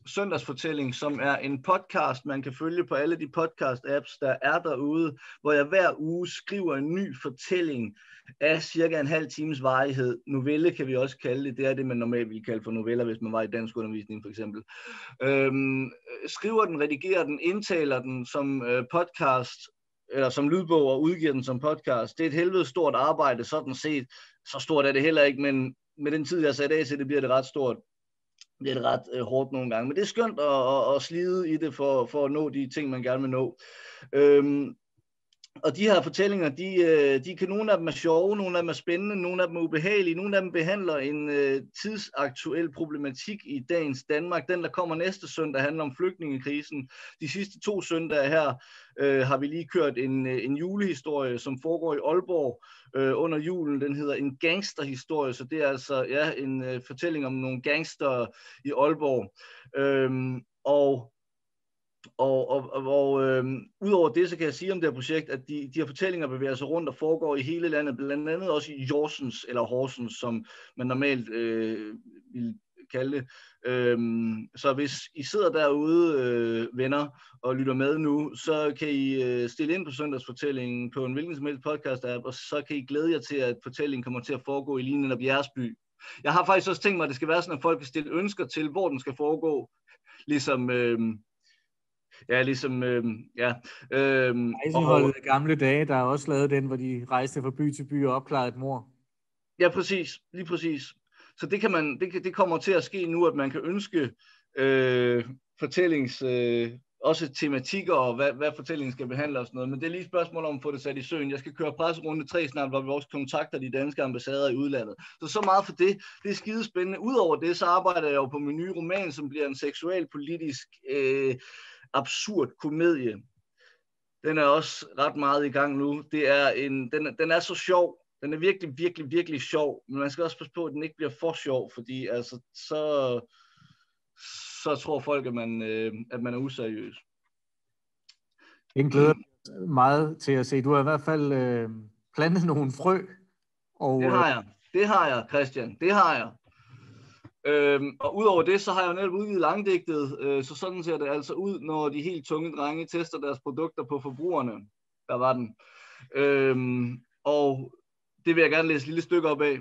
Søndagsfortælling, som er en podcast, man kan følge på alle de podcast-apps, der er derude, hvor jeg hver uge skriver en ny fortælling af cirka en halv times varighed. Novelle kan vi også kalde det. Det er det, man normalt ville kalde for noveller, hvis man var i dansk undervisning for eksempel. Øhm, skriver den, redigerer den, indtaler den som øh, podcast, eller som lydbog og udgiver den som podcast. Det er et helvede stort arbejde, sådan set. Så stort er det heller ikke, men med den tid, jeg har sat af til, det bliver det ret stort. Det bliver det ret øh, hårdt nogle gange. Men det er skønt at, at, at slide i det for, for at nå de ting, man gerne vil nå. Øhm, og de her fortællinger, de, øh, de kan nogle af dem er sjove, nogle af dem er spændende, nogle af dem er ubehagelige, nogle af dem behandler en uh, tidsaktuel problematik i dagens Danmark. Den, der kommer næste søndag, handler om flygtningekrisen. De sidste to søndage her uh, har vi lige kørt en, en julehistorie, som foregår i Aalborg uh, under julen. Den hedder en gangsterhistorie, så det er altså ja, en uh, fortælling om nogle gangster i Aalborg. Uh, og og, og, og, og øh, udover det, så kan jeg sige om det her projekt, at de, de her fortællinger bevæger sig rundt og foregår i hele landet, blandt andet også i Jorsens, eller Horsens, som man normalt øh, vil kalde det. Øhm, så hvis I sidder derude, øh, venner, og lytter med nu, så kan I øh, stille ind på søndagsfortællingen på en hvilken som helst podcast-app, og så kan I glæde jer til, at fortællingen kommer til at foregå i lige netop jeres by. Jeg har faktisk også tænkt mig, at det skal være sådan, at folk kan stille ønsker til, hvor den skal foregå. Ligesom... Øh, Ja, ligesom, øh, ja. Øh, Rejseholdet og, gamle dage, der har også lavet den, hvor de rejste fra by til by og opklarede et mor. Ja, præcis. Lige præcis. Så det, kan man, det, det kommer til at ske nu, at man kan ønske øh, fortællings, øh, også tematikker og hvad, hvad fortællingen skal behandle og sådan noget. Men det er lige et spørgsmål om at få det sat i søen. Jeg skal køre presserunde 3 snart, hvor vi også kontakter de danske ambassader i udlandet. Så så meget for det. Det er skidespændende. Udover det, så arbejder jeg jo på min nye roman, som bliver en seksualpolitisk øh, absurd komedie. Den er også ret meget i gang nu. Det er en, den, den er så sjov. Den er virkelig, virkelig, virkelig sjov. Men man skal også passe på, at den ikke bliver for sjov, fordi altså, så, så tror folk, at man, øh, at man er useriøs. En glæder meget til at se. Du har i hvert fald øh, plantet nogle frø. Og, det har jeg. Det har jeg, Christian. Det har jeg. Øhm, og udover det, så har jeg jo netop udgivet langdigtet, øh, så sådan ser det altså ud, når de helt tunge drenge tester deres produkter på forbrugerne. Der var den. Øhm, og det vil jeg gerne læse et lille stykke op af.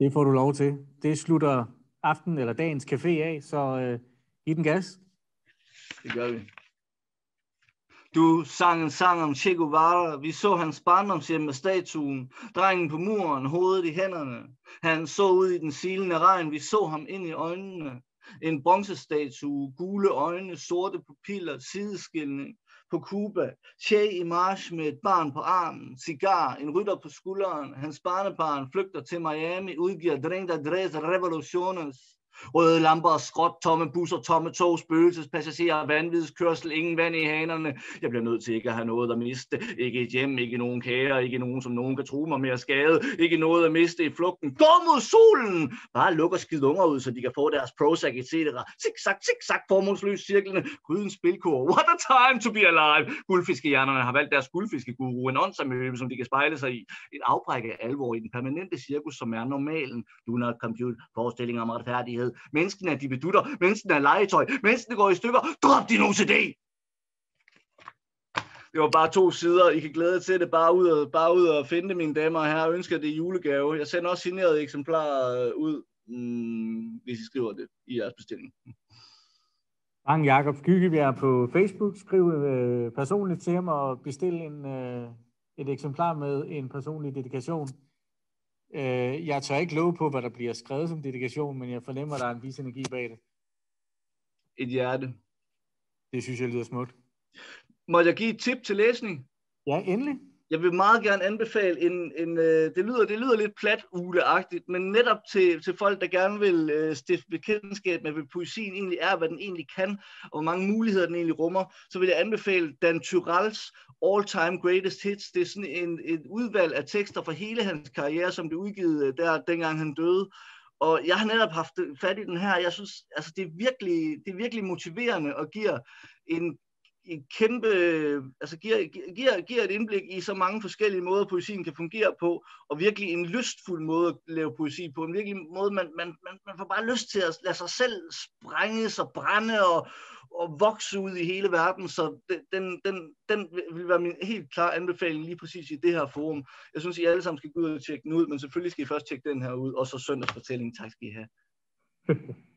Det får du lov til. Det slutter aften eller dagens café af, så øh, giv den gas. Det gør vi. Du sang en sang om Che Guevara. Vi så hans barndomshjem med statuen. Drengen på muren, hovedet i hænderne. Han så ud i den silende regn. Vi så ham ind i øjnene. En bronzestatue, gule øjne, sorte pupiller, sideskilning på Cuba. Che i march med et barn på armen, cigar, en rytter på skulderen. Hans barnebarn flygter til Miami, udgiver Drengda Dres Revolutiones. Røde lamper og skråt, tomme busser, tomme tog, spøgelsespassagerer, vanvidskørsel, ingen vand i hanerne. Jeg bliver nødt til ikke at have noget at miste. Ikke et hjem, ikke nogen kære, ikke nogen, som nogen kan tro mig med at skade. Ikke noget at miste i flugten. Gå mod solen! Bare luk og skid unger ud, så de kan få deres Prozac, etc. Zigzag, zigzag, formålsløs cirklerne. Grydens spilkur. What a time to be alive! Guldfiskehjernerne har valgt deres guldfiskeguru, en åndsamøbe, som de kan spejle sig i. Et afbræk af alvor i den permanente cirkus, som er normalen. Du not compute forestillinger om retfærdighed kærlighed. Menneskene er dibedutter. Menneskene er legetøj. Menneskene går i stykker. Drop din OCD! Det var bare to sider. I kan glæde jer til det. Bare ud og, bare ud og finde det, mine damer og herrer. Jeg ønsker det julegave. Jeg sender også signerede eksemplarer øh, ud, mm, hvis I skriver det i jeres bestilling. Bang Jakob Skyggebjerg på Facebook. Skriv øh, personligt til ham og bestil en, øh, et eksemplar med en personlig dedikation. Øh, jeg tør ikke love på, hvad der bliver skrevet som dedikation, men jeg fornemmer, at der er en vis energi bag det. Et hjerte. Det synes jeg lyder smukt. Må jeg give et tip til læsning? Ja, endelig. Jeg vil meget gerne anbefale en, en øh, det, lyder, det lyder lidt plat uleagtigt, men netop til, til folk, der gerne vil øh, stifte bekendtskab med, hvad poesien egentlig er, hvad den egentlig kan, og hvor mange muligheder den egentlig rummer, så vil jeg anbefale Dan Tyrells all-time greatest hits. Det er sådan en, et udvalg af tekster fra hele hans karriere, som blev udgivet øh, der, dengang han døde. Og jeg har netop haft fat i den her. Jeg synes, altså det er virkelig, det er virkelig motiverende og giver en en kæmpe, altså giver, giver, giver et indblik i så mange forskellige måder, poesien kan fungere på, og virkelig en lystfuld måde at lave poesi på, en virkelig måde, man, man, man, man får bare lyst til at lade sig selv sprænge og brænde og, og vokse ud i hele verden, så den, den, den vil være min helt klare anbefaling lige præcis i det her forum. Jeg synes, I alle sammen skal gå ud og tjekke den ud, men selvfølgelig skal I først tjekke den her ud, og så søndagsfortælling. Tak skal I have.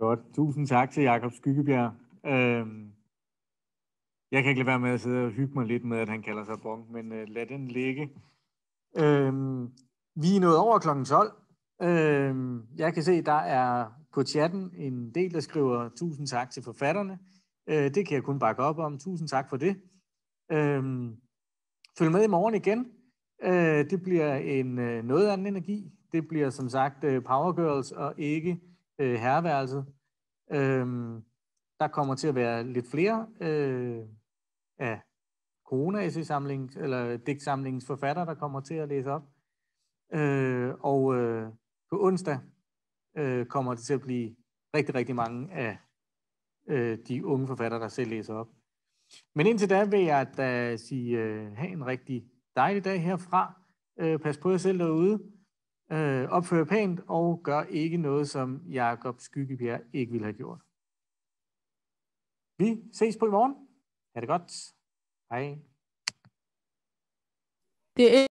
Godt. Tusind tak til Jakob Skyggebjerg. Øhm, jeg kan ikke lade være med at sidde og hygge mig lidt med, at han kalder sig Bonk, men øh, lad den ligge. Øhm, vi er nået over kl. 12. Øhm, jeg kan se, der er på chatten en del, der skriver tusind tak til forfatterne. Øh, det kan jeg kun bakke op om. Tusind tak for det. Øhm, følg med i morgen igen. Øh, det bliver en øh, noget anden energi. Det bliver som sagt øh, Power Girls og ikke øh, herreværelset. Øhm, der kommer til at være lidt flere øh, af corona samling eller digtsamlingens forfatter, der kommer til at læse op. Øh, og øh, på onsdag øh, kommer det til at blive rigtig, rigtig mange af øh, de unge forfattere, der selv læser op. Men indtil da vil jeg da sige, øh, have en rigtig dejlig dag herfra. Øh, pas på jer selv derude. Øh, opfører pænt og gør ikke noget, som Jakob Skyggebjerg ikke ville have gjort. Vi ses på i morgen. Ha' det godt. Hej. Det er